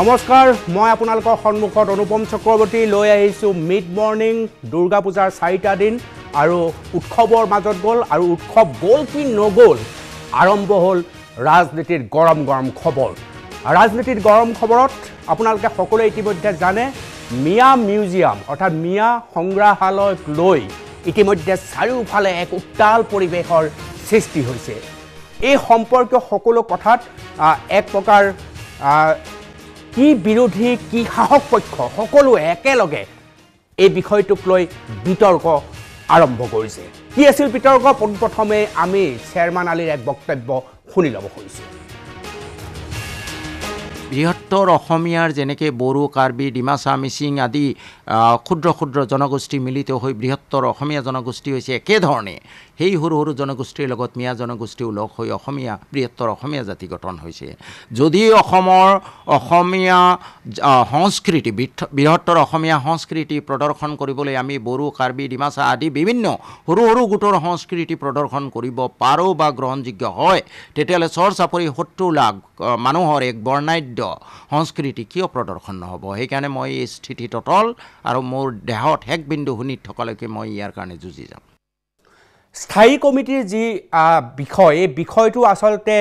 নমস্কাৰ মই আপোনালোকৰ সন্মুখত অনুপম চক্ৰৱৰ্তী লৈ আহিছোঁ মিড মৰ্ণিং দুৰ্গা পূজাৰ চাৰিটা দিন আৰু উৎসৱৰ মাজত গ'ল আৰু উৎসৱ গ'ল কি নগ'ল আৰম্ভ হ'ল ৰাজনীতিৰ গৰম গৰম খবৰ। ৰাজনীতিৰ গৰম খবৰত আপোনালোকে সকলোৱে ইতিমধ্যে জানে মিয়া মিউজিয়াম অৰ্থাৎ মিয়া সংগ্ৰহালয়ক লৈ ইতিমধ্যে চাৰিওফালে এক উত্তাল পৰিৱেশৰ সৃষ্টি হৈছে। এই সম্পৰ্কীয় সকলো কথাত এক প্ৰকাৰ কি বিৰোধী কি সাহস পক্ষ সকলোৱে একেলগে এই বিষয়টোক লৈ বিতৰ্ক আৰম্ভ কৰিছে। কি আছিল বিতৰ্ক? পোনপ্ৰথমে আমি চেয়াৰমান আলীৰ এক বক্তব্য শুনি ল'ব খুজিছোঁ। বৃহত্তৰ অসমীয়াৰ যেনেকৈ বড়ো কাৰ্বি ডিমাচা মিচিং আদি ক্ষুদ্ৰ ক্ষুদ্ৰ জনগোষ্ঠী মিলিত হৈ বৃহত্তৰ অসমীয়া জনগোষ্ঠী হৈছে একেধৰণে। সেই সৰু সৰু জনগোষ্ঠীৰ লগত মিয়া জনগোষ্ঠীও লগ হৈ অসমীয়া বৃহত্তৰ অসমীয়া জাতি গঠন হৈছে। যদি অসমৰ অসমীয়া সংস্কৃতি বৃহত্তৰ অসমীয়া সংস্কৃতি প্ৰদৰ্শন কৰিবলৈ আমি বড়ো কাৰ্বি ডিমাচা আদি বিভিন্ন সৰু সৰু গোটৰ সংস্কৃতি প্ৰদৰ্শন কৰিব পাৰোঁ বা গ্ৰহণযোগ্য হয় তেতিয়াহ'লে চৰ চাপৰি সত্তৰ লাখ মানুহৰ এক বৰ্ণাঢ্য সংস্কৃতি কিয় প্ৰদৰ্শন নহ'ব? সেইকাৰণে মই এই স্থিতিত অটল আৰু মোৰ দেহত শেষ বিন্দু শুনি থকালৈকে মই ইয়াৰ কাৰণে যুঁজি যাম। স্থায়ী কমিটিৰ যি বিষয় এই বিষয়টো আচলতে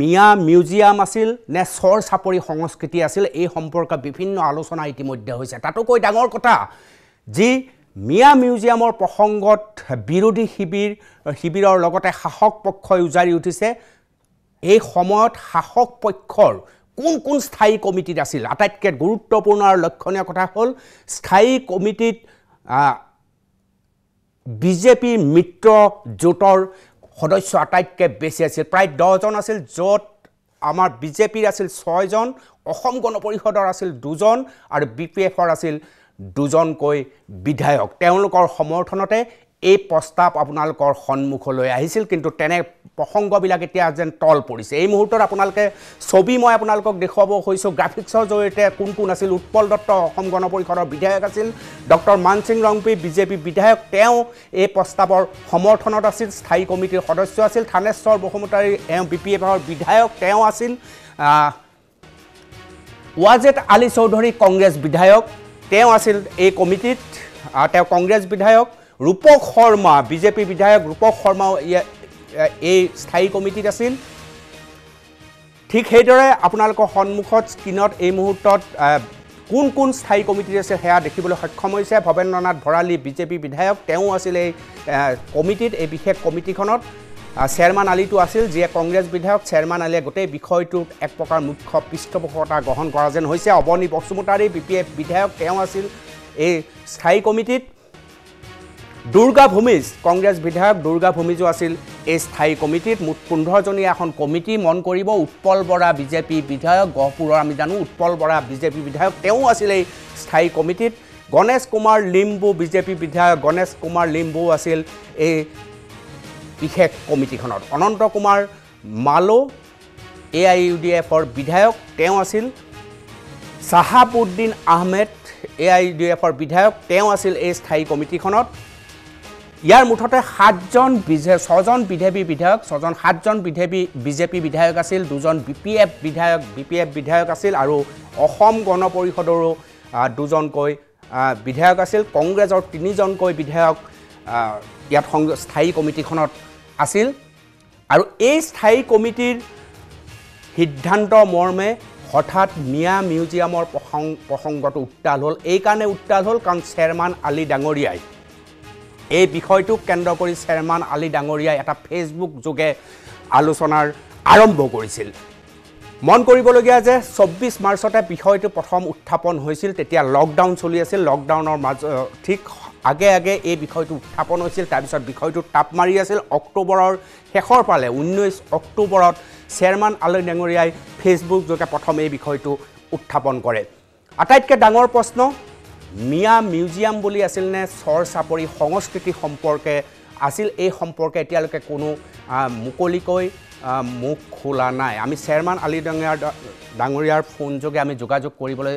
মিয়া মিউজিয়াম আছিল নে চৰ চাপৰি সংস্কৃতি আছিল এই সম্পৰ্কে বিভিন্ন আলোচনা ইতিমধ্যে হৈছে। তাতোকৈ ডাঙৰ কথা যি মিয়া মিউজিয়ামৰ প্ৰসংগত বিৰোধী শিবিৰ শিবিৰৰ লগতে শাসক পক্ষই উজাৰি উঠিছে এই সময়ত শাসক পক্ষৰ কোন কোন স্থায়ী কমিটিত আছিল? আটাইতকৈ গুৰুত্বপূৰ্ণ আৰু লক্ষণীয় কথা হ'ল স্থায়ী কমিটিত বিজেপিৰ মিত্ৰ জোঁটৰ সদস্য আটাইতকৈ বেছি আছিল। প্ৰায় দহজন আছিল য'ত আমাৰ বিজেপিৰ আছিল ছয়জন অসম গণ পৰিষদৰ আছিল দুজন আৰু বি পি এফৰ আছিল দুজনকৈ বিধায়ক। তেওঁলোকৰ সমৰ্থনতে এই প্ৰস্তাৱ আপোনালোকৰ সন্মুখলৈ আহিছিল কিন্তু তেনে প্ৰসংগবিলাক এতিয়া যেন তল পৰিছে। এই মুহূৰ্তত আপোনালোকে ছবি মই আপোনালোকক দেখুৱাব কৈছোঁ। গ্ৰাফিক্সৰ জৰিয়তে কোন কোন আছিল? উৎপল দত্ত অসম গণ পৰিষদৰ বিধায়ক আছিল। ডক্টৰ মানসিং ৰংপি বিজেপি বিধায়ক। তেওঁ এই প্ৰস্তাৱৰ সমৰ্থনত আছিল। স্থায়ী কমিটিৰ সদস্য আছিল। থানেশ্বৰ বসুমতাৰী এওঁ বি পি এফৰ বিধায়ক। তেওঁ আছিল ৱাজেদ আলী চৌধুৰী কংগ্ৰেছ বিধায়ক। তেওঁ আছিল এই কমিটিত তেওঁ কংগ্ৰেছ বিধায়ক। ৰূপক শৰ্মা বিজেপি বিধায়ক ৰূপক শৰ্মাও এই স্থায়ী কমিটিত আছিল। ঠিক সেইদৰে আপোনালোকৰ সন্মুখত স্ক্ৰীণত এই মুহূৰ্তত কোন কোন স্থায়ী কমিটিত আছে সেয়া দেখিবলৈ সক্ষম হৈছে। ভৱেন্দ্ৰনাথ ভৰালী বিজেপি বিধায়ক তেওঁ আছিল এই কমিটিত এই বিশেষ কমিটিখনত। চেয়াৰমান আলীটো আছিল যিয়ে কংগ্ৰেছ বিধায়ক। চেয়াৰমান আলীয়ে গোটেই বিষয়টোত এক প্ৰকাৰ মুখ্য পৃষ্ঠপোষকতা গ্ৰহণ কৰা যেন হৈছে। Abani Basumatary B P F বিধায়ক তেওঁ আছিল এই স্থায়ী কমিটিত। দুৰ্গা ভূমিজ কংগ্ৰেছ বিধায়ক দুৰ্গা ভূমিজো আছিল এই স্থায়ী কমিটিত। মুঠ পোন্ধৰজনীয়া এখন কমিটি মন কৰিব। উৎপল বৰা বিজেপি বিধায়ক গহপুৰৰ আমি জানো উৎপল বৰা বিজেপি বিধায়ক তেওঁ আছিল এই স্থায়ী কমিটিত। গণেশ কুমাৰ লিম্বু বিজেপি বিধায়ক গণেশ কুমাৰ লিম্বু আছিল এই বিশেষ কমিটিখনত। Ananta Kumar Malo A I U D এফৰ বিধায়ক তেওঁ আছিল Sahabuddin Ahmed A I U D এফৰ বিধায়ক তেওঁ আছিল এই স্থায়ী কমিটিখনত। ইয়াৰ মুঠতে সাতজন বিজে ছজন বিজেপি বিধায়ক ছজন সাতজন বিজেপি বিজেপি বিধায়ক আছিল দুজন বি পি এফ বিধায়ক বি পি এফ বিধায়ক আছিল আৰু অসম গণ পৰিষদৰো দুজনকৈ বিধায়ক আছিল। কংগ্ৰেছৰ তিনিজনকৈ বিধায়ক ইয়াত সং স্থায়ী কমিটিখনত আছিল। আৰু এই স্থায়ী কমিটিৰ সিদ্ধান্ত মৰ্মে হঠাৎ মিয়া মিউজিয়ামৰ প্ৰসং প্ৰসংগটো উত্তাল হ'ল। এইকাৰণে উত্তাল হ'ল কাৰণ চেয়াৰমান আলী ডাঙৰীয়াই। এই বিষয়টোক কেন্দ্ৰ কৰি চেয়াৰমান আলী ডাঙৰীয়াই এটা ফেচবুক যোগে আলোচনাৰ আৰম্ভ কৰিছিল। মন কৰিবলগীয়া যে চৌব্বিছ মাৰ্চতে বিষয়টো প্ৰথম উত্থাপন হৈছিল তেতিয়া লকডাউন চলি আছিল। লকডাউনৰ মাজ ঠিক আগে আগে এই বিষয়টো উত্থাপন হৈছিল। তাৰপিছত বিষয়টো তাপ মাৰি আছিল। অক্টোবৰৰ শেষৰ ফালে ঊনৈছ অক্টোবৰত চেয়াৰমান আলী ডাঙৰীয়াই ফেচবুক যোগে প্ৰথম এই বিষয়টো উত্থাপন কৰে। আটাইতকৈ ডাঙৰ প্ৰশ্ন মিয়া মিউজিয়াম বুলি আছিল নে চৰ চাপৰি সংস্কৃতি সম্পৰ্কে আছিল এই সম্পৰ্কে এতিয়ালৈকে কোনো মুকলিকৈ মুখ খোলা নাই। আমি চেয়াৰমান আলী ডাঙৰীয়াৰ ডাঙৰীয়াৰ ফোনযোগে আমি যোগাযোগ কৰিবলৈ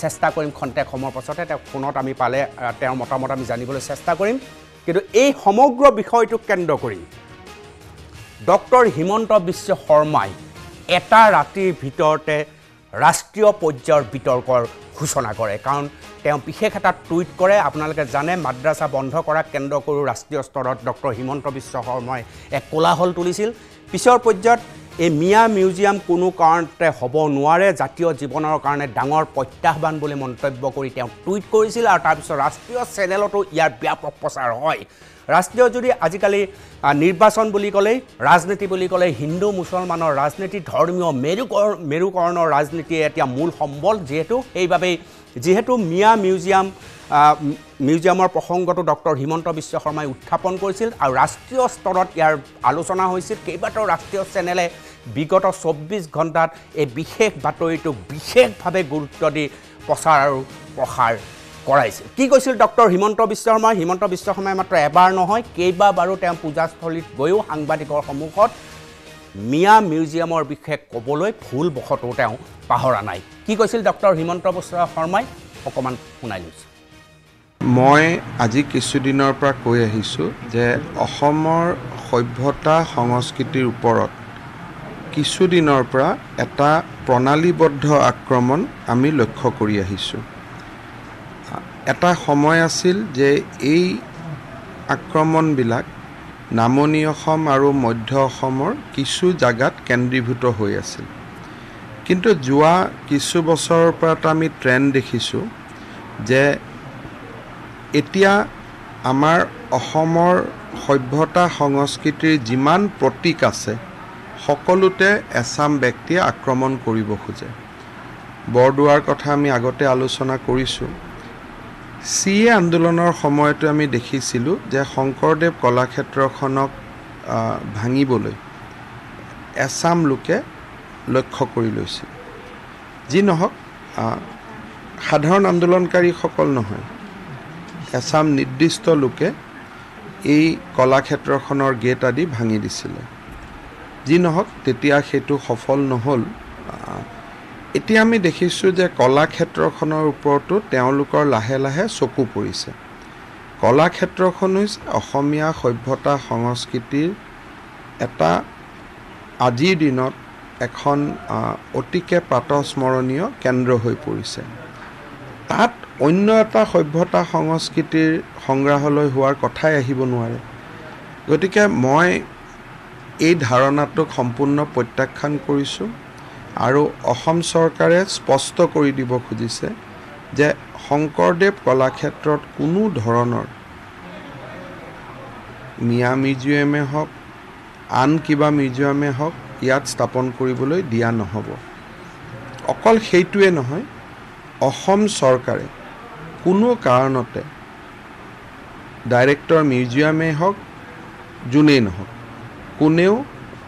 চেষ্টা কৰিম খন্তেক সময়ৰ পাছতে তেওঁক ফোনত আমি পালে তেওঁৰ মতামত আমি জানিবলৈ চেষ্টা কৰিম। কিন্তু এই সমগ্ৰ বিষয়টোক কেন্দ্ৰ কৰি ডক্টৰ হিমন্ত বিশ্ব শৰ্মাই এটা ৰাতিৰ ভিতৰতে ৰাষ্ট্ৰীয় পৰ্যায়ৰ বিতৰ্কৰ সূচনা কৰে। কাৰণ তেওঁ বিশেষ এটা টুইট কৰে আপোনালোকে জানে মাদ্ৰাছা বন্ধ কৰাক কেন্দ্ৰ কৰি ৰাষ্ট্ৰীয় স্তৰত ডক্টৰ হিমন্ত বিশ্ব শৰ্মাই এক কোলাহল তুলিছিল। পিছৰ পৰ্যায়ত এই মিয়া মিউজিয়াম কোনো কাৰণতে হ'ব নোৱাৰে জাতীয় জীৱনৰ কাৰণে ডাঙৰ প্ৰত্যাহ্বান বুলি মন্তব্য কৰি তেওঁ টুইট কৰিছিল আৰু তাৰপিছত ৰাষ্ট্ৰীয় চেনেলতো ইয়াৰ ব্যাপক প্ৰচাৰ হয়। ৰাষ্ট্ৰীয় যদি আজিকালি নিৰ্বাচন বুলি ক'লেই ৰাজনীতি বুলি ক'লে হিন্দু মুছলমানৰ ৰাজনীতি ধৰ্মীয় মেৰুকৰ মেৰুকৰণৰ ৰাজনীতিয়ে এতিয়া মূল সম্বল যিহেতু সেইবাবেই যিহেতু মিয়া মিউজিয়াম মিউজিয়ামৰ প্ৰসংগটো ডক্টৰ হিমন্ত বিশ্ব শৰ্মাই উত্থাপন কৰিছিল আৰু ৰাষ্ট্ৰীয় স্তৰত ইয়াৰ আলোচনা হৈছিল। কেইবাটাও ৰাষ্ট্ৰীয় চেনেলে বিগত চৌব্বিছ ঘণ্টাত এই বিশেষ বাতৰিটোক বিশেষভাৱে গুৰুত্ব দি প্ৰচাৰ আৰু প্ৰসাৰ কৰাইছিল। কি কৈছিল ডক্টৰ হিমন্ত বিশ্ব শৰ্মা হিমন্ত বিশ্ব শৰ্মাই মাত্ৰ এবাৰ নহয় কেইবাবাৰো তেওঁ পূজাস্থলীত গৈও সাংবাদিকৰ সন্মুখত মিয়া মিউজিয়ামৰ বিষয়ে ক'বলৈ ভুলবশতো তেওঁ পাহৰা নাই। কি কৈছিল ডক্টৰ হিমন্ত বিশ্ব শৰ্মাই? অকণমান শুনাই লৈছোঁ। মই আজি কিছুদিনৰ পৰা কৈ আহিছোঁ যে অসমৰ সভ্যতা সংস্কৃতিৰ ওপৰত কিছুদিনৰ পৰা এটা প্ৰণালীবদ্ধ আক্ৰমণ আমি লক্ষ্য কৰি আহিছোঁ। এটা সময় আছিল যে এই আক্ৰমণবিলাক নামনি অসম আৰু মধ্য অসমৰ কিছু জাগাত কেন্দ্ৰীভূত হৈ আছিল। কিন্তু যোৱা কিছু বছৰৰ পৰা আমি ট্ৰেণ্ড দেখিছোঁ যে এতিয়া আমাৰ অসমৰ সভ্যতা সংস্কৃতিৰ যিমান প্ৰতীক আছে সকলোতে এছাম ব্যক্তিয়ে আক্ৰমণ কৰিব খোজে। বৰদোৱাৰ কথা আমি আগতে আলোচনা কৰিছোঁ। চি এ আন্দোলনৰ সময়তো আমি দেখিছিলোঁ যে শংকৰদেৱ কলাক্ষেত্ৰখনক ভাঙিবলৈ এছাম লোকে লক্ষ্য কৰি লৈছিল। যি নহওক সাধাৰণ আন্দোলনকাৰীসকল নহয় এছাম নিৰ্দিষ্ট লোকে এই কলাক্ষেত্ৰখনৰ গেট আদি ভাঙি দিছিলে। যি নহওক তেতিয়া সেইটো সফল নহ'ল। এতিয়া আমি দেখিছোঁ যে কলাক্ষেত্ৰখনৰ ওপৰতো তেওঁলোকৰ লাহে লাহে চকু পৰিছে। কলাক্ষেত্ৰখন হৈছে অসমীয়া সভ্যতা সংস্কৃতিৰ এটা আজিৰ দিনত এখন অতিকে প্ৰাতঃস্মৰণীয় কেন্দ্ৰ হৈ পৰিছে। তাত অন্য এটা সভ্যতা সংস্কৃতিৰ সংগ্ৰহালয় হোৱাৰ কথাই আহিব নোৱাৰে। গতিকে মই এই ধাৰণাটোক সম্পূৰ্ণ প্ৰত্যাখ্যান কৰিছোঁ। আৰু অসম চৰকাৰে স্পষ্ট কৰি দিব খুজিছে যে শংকৰদেৱ কলাক্ষেত্ৰত কোনো ধৰণৰ মিয়া মিউজিয়ামে হওক আন কিবা মিউজিয়ামে হওক ইয়াত স্থাপন কৰিবলৈ দিয়া নহ'ব। অকল সেইটোৱে নহয় অসম চৰকাৰে কোনো কাৰণতে ডাইৰেক্টৰ মিউজিয়ামেই হওক যোনেই নহওক কোনেও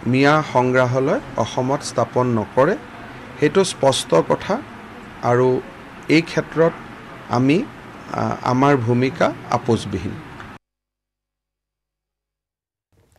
মিয়া সংগ্ৰহালয় অসমত স্থাপন নকৰে সেইটো স্পষ্ট কথা। আৰু এই ক্ষেত্ৰত আমি আমাৰ ভূমিকা আপোচবিহীন।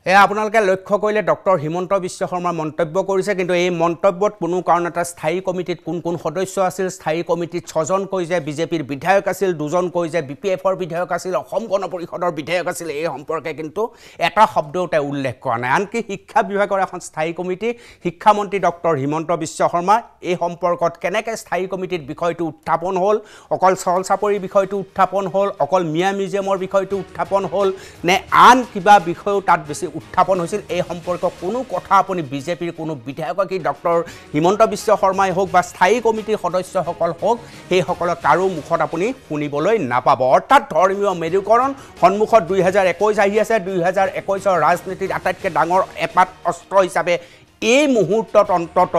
এয়া আপোনালোকে লক্ষ্য কৰিলে ডক্টৰ হিমন্ত বিশ্ব শৰ্মাৰ মন্তব্য কৰিছে কিন্তু এই মন্তব্যত কোনো কাৰণতে স্থায়ী কমিটিত কোন কোন সদস্য আছিল স্থায়ী কমিটিত ছজনকৈ যে বিজেপিৰ বিধায়ক আছিল দুজনকৈ যে বি পি এফৰ বিধায়ক আছিল অসম গণ পৰিষদৰ বিধায়ক আছিল এই সম্পৰ্কে কিন্তু এটা শব্দও তেওঁ উল্লেখ কৰা নাই। আনকি শিক্ষা বিভাগৰ এখন স্থায়ী কমিটি শিক্ষামন্ত্ৰী ডক্টৰ হিমন্ত বিশ্ব শৰ্মা এই সম্পৰ্কত কেনেকৈ স্থায়ী কমিটিত বিষয়টো উত্থাপন হ'ল অকল চল চাপৰিৰ বিষয়টো উত্থাপন হ'ল অকল মিয়া মিউজিয়ামৰ বিষয়টো উত্থাপন হ'ল নে আন কিবা বিষয়েও তাত বেছি উত্থাপন হৈছিল এই সম্পৰ্কত কোনো কথা আপুনি বিজেপিৰ কোনো বিধায়ক ডক্টৰ হিমন্ত বিশ্ব শৰ্মাই হওক বা স্থায়ী কমিটিৰ সদস্যসকল হওক সেইসকলক কাৰো মুখত আপুনি শুনিবলৈ নাপাব। অৰ্থাৎ ধৰ্মীয় মেৰুকৰণ সন্মুখত দুই হাজাৰ একৈছ আহি আছে। দুই হাজাৰ একৈছৰ ৰাজনীতিত আটাইতকৈ ডাঙৰ এপাত অস্ত্ৰ হিচাপে এই মুহূৰ্তত অন্তত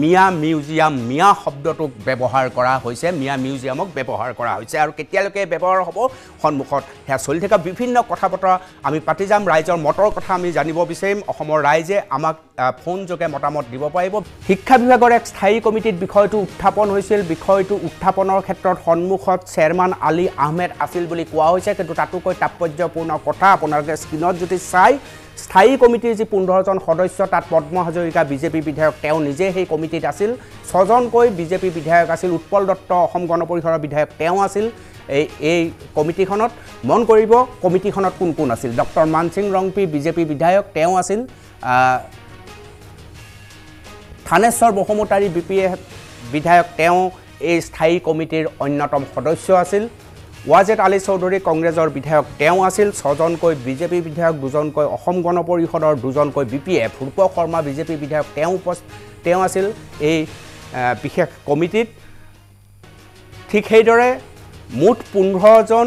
মিয়া মিউজিয়াম মিয়া শব্দটোক ব্যৱহাৰ কৰা হৈছে মিয়া মিউজিয়ামক ব্যৱহাৰ কৰা হৈছে। আৰু কেতিয়ালৈকে ব্যৱহাৰ হ'ব? সন্মুখত সেয়া চলি থকা বিভিন্ন কথা বতৰা আমি পাতি যাম। ৰাইজৰ মতৰ কথা আমি জানিব বিচাৰিম। অসমৰ ৰাইজে আমাক ফোনযোগে মতামত দিব পাৰিব। শিক্ষা বিভাগৰ এক স্থায়ী কমিটিত বিষয়টো উত্থাপন হৈছিল। বিষয়টো উত্থাপনৰ ক্ষেত্ৰত সন্মুখত চেয়াৰমেন আলী আহমেদ আছিল বুলি কোৱা হৈছে। কিন্তু তাতোকৈ তাৎপৰ্যপূৰ্ণ কথা আপোনালোকে স্ক্ৰীণত যদি চাই স্থায়ী কমিটিৰ যি পোন্ধৰজন সদস্য তাত পদ্ম হাজৰিকা বিজেপি বিধায়ক তেওঁ নিজে সেই কমিটিত আছিল। ছজনকৈ বিজেপি বিধায়ক আছিল। উৎপল দত্ত অসম গণ পৰিষদৰ বিধায়ক তেওঁ আছিল এই এই কমিটিখনত। মন কৰিব কমিটিখনত কোন কোন আছিল। ডক্টৰ মানসিং ৰংপি বিজেপি বিধায়ক তেওঁ আছিল। Thaneswar Basumatary B P F বিধায়ক তেওঁ এই স্থায়ী কমিটিৰ অন্যতম সদস্য আছিল। ৱাজেদ আলী চৌধুৰী কংগ্ৰেছৰ বিধায়ক তেওঁ আছিল ছজনকৈ বিজেপি বিধায়ক দুজনকৈ গণ পৰিষদৰ দুজনকৈ B P F Rupak Sharma BJP বিধায়ক আছিল এই বিশেষ কমিটিত। ঠিক সেইদৰে মুঠ পোন্ধৰজন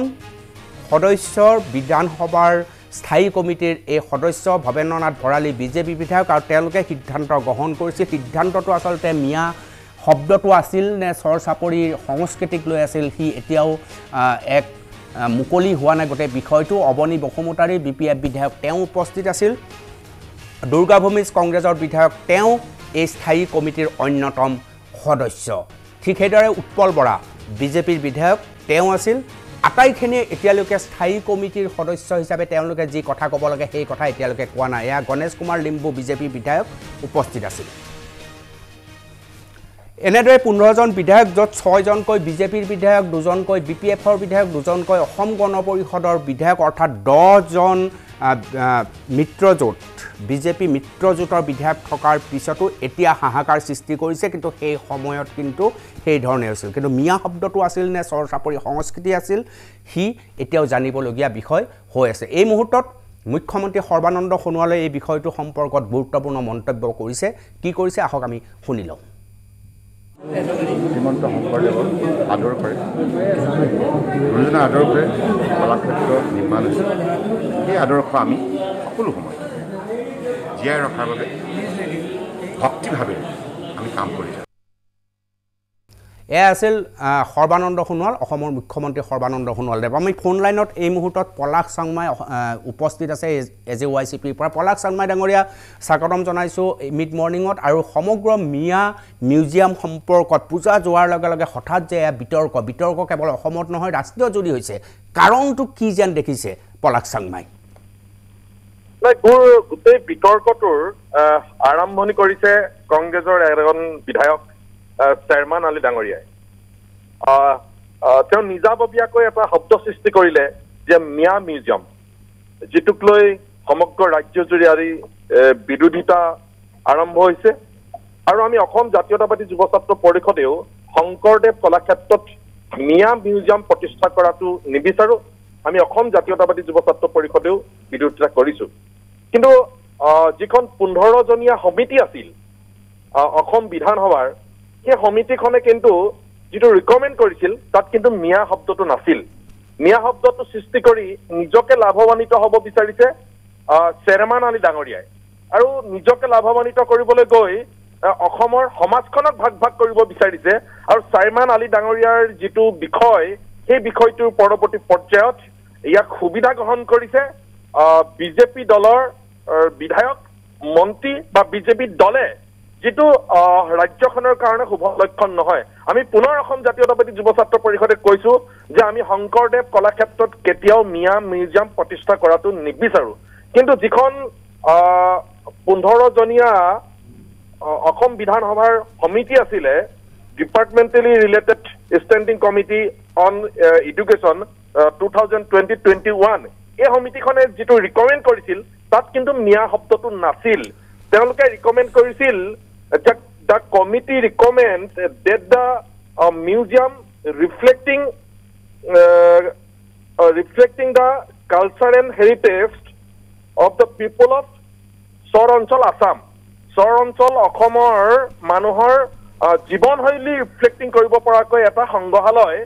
সদস্যৰ বিধানসভাৰ স্থায়ী কমিটিৰ এই সদস্য ভৱেন্দ্ৰনাথ ভঁৰালী বিজেপি বিধায়ক তেওঁলোকে সিদ্ধান্ত গ্ৰহণ কৰিছিল। সিদ্ধান্তটো আচলতে মিয়া শব্দটো আছিল নে চৰ চাপৰিৰ সংস্কৃতিক লৈ আছিল সি এতিয়াও এক মুকলি হোৱা নাই। গোটেই বিষয়টো Abani Basumatary B P F বিধায়ক তেওঁ উপস্থিত আছিল। দুৰ্গা ভূমিজ কংগ্ৰেছৰ বিধায়ক তেওঁ এই স্থায়ী কমিটিৰ অন্যতম সদস্য। ঠিক সেইদৰে উৎপল বৰা বিজেপিৰ বিধায়ক তেওঁ আছিল। আটাইখিনিয়ে এতিয়ালৈকে স্থায়ী কমিটিৰ সদস্য হিচাপে তেওঁলোকে যি কথা ক'ব লাগে সেই কথা এতিয়ালৈকে কোৱা নাই। এয়া গণেশ কুমাৰ লিম্বু বিজেপিৰ বিধায়ক উপস্থিত আছিল। এনেদৰে পোন্ধৰজন বিধায়ক য'ত ছয়জনকৈ বিজেপিৰ বিধায়ক দুজনকৈ বি পি এফৰ বিধায়ক দুজনকৈ অসম গণ পৰিষদৰ বিধায়ক অৰ্থাৎ দহজন মিত্ৰজোঁট বিজেপি মিত্ৰজোঁটৰ বিধায়ক থকাৰ পিছতো এতিয়া হাহাকাৰ সৃষ্টি কৰিছে কিন্তু সেই সময়ত কিন্তু সেইধৰণে হৈছিল। কিন্তু মিয়া শব্দটো আছিল নে চৰ চাপৰি সংস্কৃতি আছিল সি এতিয়াও জানিবলগীয়া বিষয় হৈ আছে। এই মুহূৰ্তত মুখ্যমন্ত্ৰী সৰ্বানন্দ সোণোৱালে এই বিষয়টো সম্পৰ্কত গুৰুত্বপূৰ্ণ মন্তব্য কৰিছে। কি কৰিছে? আহক আমি শুনি লওঁ। শ্ৰীমন্ত শংকৰদেৱক আদৰ কৰে। গুৰুজনাৰ কৰে। কলাক্ষেত্ৰ নিৰ্মাণ হৈছে। সেই আদৰ্শ আমি সকলো সময়ত জীয়াই ৰখাৰ বাবে ভক্তিভাৱে আমি কাম কৰি যাওঁ এয়া আছিল সৰ্বানন্দ সোণোৱাল অসমৰ মুখ্যমন্ত্ৰী সৰ্বানন্দ সোণোৱালদেৱ আমি ফোন লাইনত এই মুহূৰ্তত পলাশ চাংমাই উপস্থিত আছে এ জে ৱাই চি পিৰ পৰা। পলাশ চাংমাই ডাঙৰীয়া স্বাগতম জনাইছোঁ মিড মৰ্ণিঙত আৰু সমগ্ৰ মিয়া মিউজিয়াম সম্পৰ্কত পূজা যোৱাৰ লগে লগে হঠাৎ যে এয়া বিতৰ্ক বিতৰ্ক কেৱল অসমত নহয় ৰাষ্ট্ৰীয়জুৰি হৈছে। কাৰণটো কি যেন দেখিছে পলাশ চাংমাই? মোৰ গোটেই বিতৰ্কটোৰ আৰম্ভণি কৰিছে কংগ্ৰেছৰ এজন বিধায়ক। আহ, চেয়াৰমান আলী ডাঙৰীয়াই। তেওঁ নিজাববীয়াকৈ এটা শব্দ সৃষ্টি কৰিলে যে মিয়া মিউজিয়াম যিটোক লৈ সমগ্ৰ ৰাজ্যজুৰি আজি বিৰোধিতা আৰম্ভ হৈছে। আৰু আমি অসম জাতীয়তাবাদী যুৱ ছাত্ৰ পৰিষদেও শংকৰদেৱ কলাক্ষেত্ৰত মিয়া মিউজিয়াম প্ৰতিষ্ঠা কৰাটো নিবিচাৰো। আমি অসম জাতীয়তাবাদী যুৱ ছাত্ৰ পৰিষদেও বিৰোধিতা কৰিছো। কিন্তু যিখন পোন্ধৰজনীয়া সমিতি আছিল অসম বিধানসভাৰ সেই সমিতিখনে কিন্তু যিটো ৰিকমেণ্ড কৰিছিল তাত কিন্তু মিয়া শব্দটো নাছিল। মিয়া শব্দটো সৃষ্টি কৰি নিজকে লাভৱান্বিত হ'ব বিচাৰিছে চেৰমান আলী ডাঙৰীয়াই। আৰু নিজকে লাভৱান্বিত কৰিবলৈ গৈ অসমৰ সমাজখনক ভাগ ভাগ কৰিব বিচাৰিছে আৰু চাইমান আলী ডাঙৰীয়াৰ যিটো বিষয় সেই বিষয়টোৰ পৰৱৰ্তী পৰ্যায়ত ইয়াক সুবিধা গ্ৰহণ কৰিছে বিজেপি দলৰ বিধায়ক মন্ত্ৰী বা বিজেপি দলে। যিটো ৰাজ্যখনৰ কাৰণে শুভ লক্ষণ নহয়। আমি পুনৰ অসম জাতীয়তাবাদী যুৱ ছাত্ৰ পৰিষদে কৈছো যে আমি শংকৰদেৱ কলাক্ষেত্ৰত কেতিয়াও মিয়া মিউজিয়াম প্ৰতিষ্ঠা কৰাটো নিবিচাৰো। কিন্তু যিখন পোন্ধৰজনীয়া অসম বিধানসভাৰ সমিতি আছিলে departmentally related standing committee on education two thousand twenty twenty one এই সমিতিখনে যিটো ৰিকমেণ্ড কৰিছিল তাত কিন্তু মিয়া শব্দটো নাছিল। তেওঁলোকে ৰিকমেণ্ড কৰিছিল the committee recommended the museum reflecting reflecting the cultural heritage of the people of চৰ অঞ্চল আছাম চৰ অঞ্চল অসমৰ মানুহৰ আহ, জীৱনশৈলী ৰিফ্লেক্টিং কৰিব পৰাকৈ এটা সংগ্ৰহালয়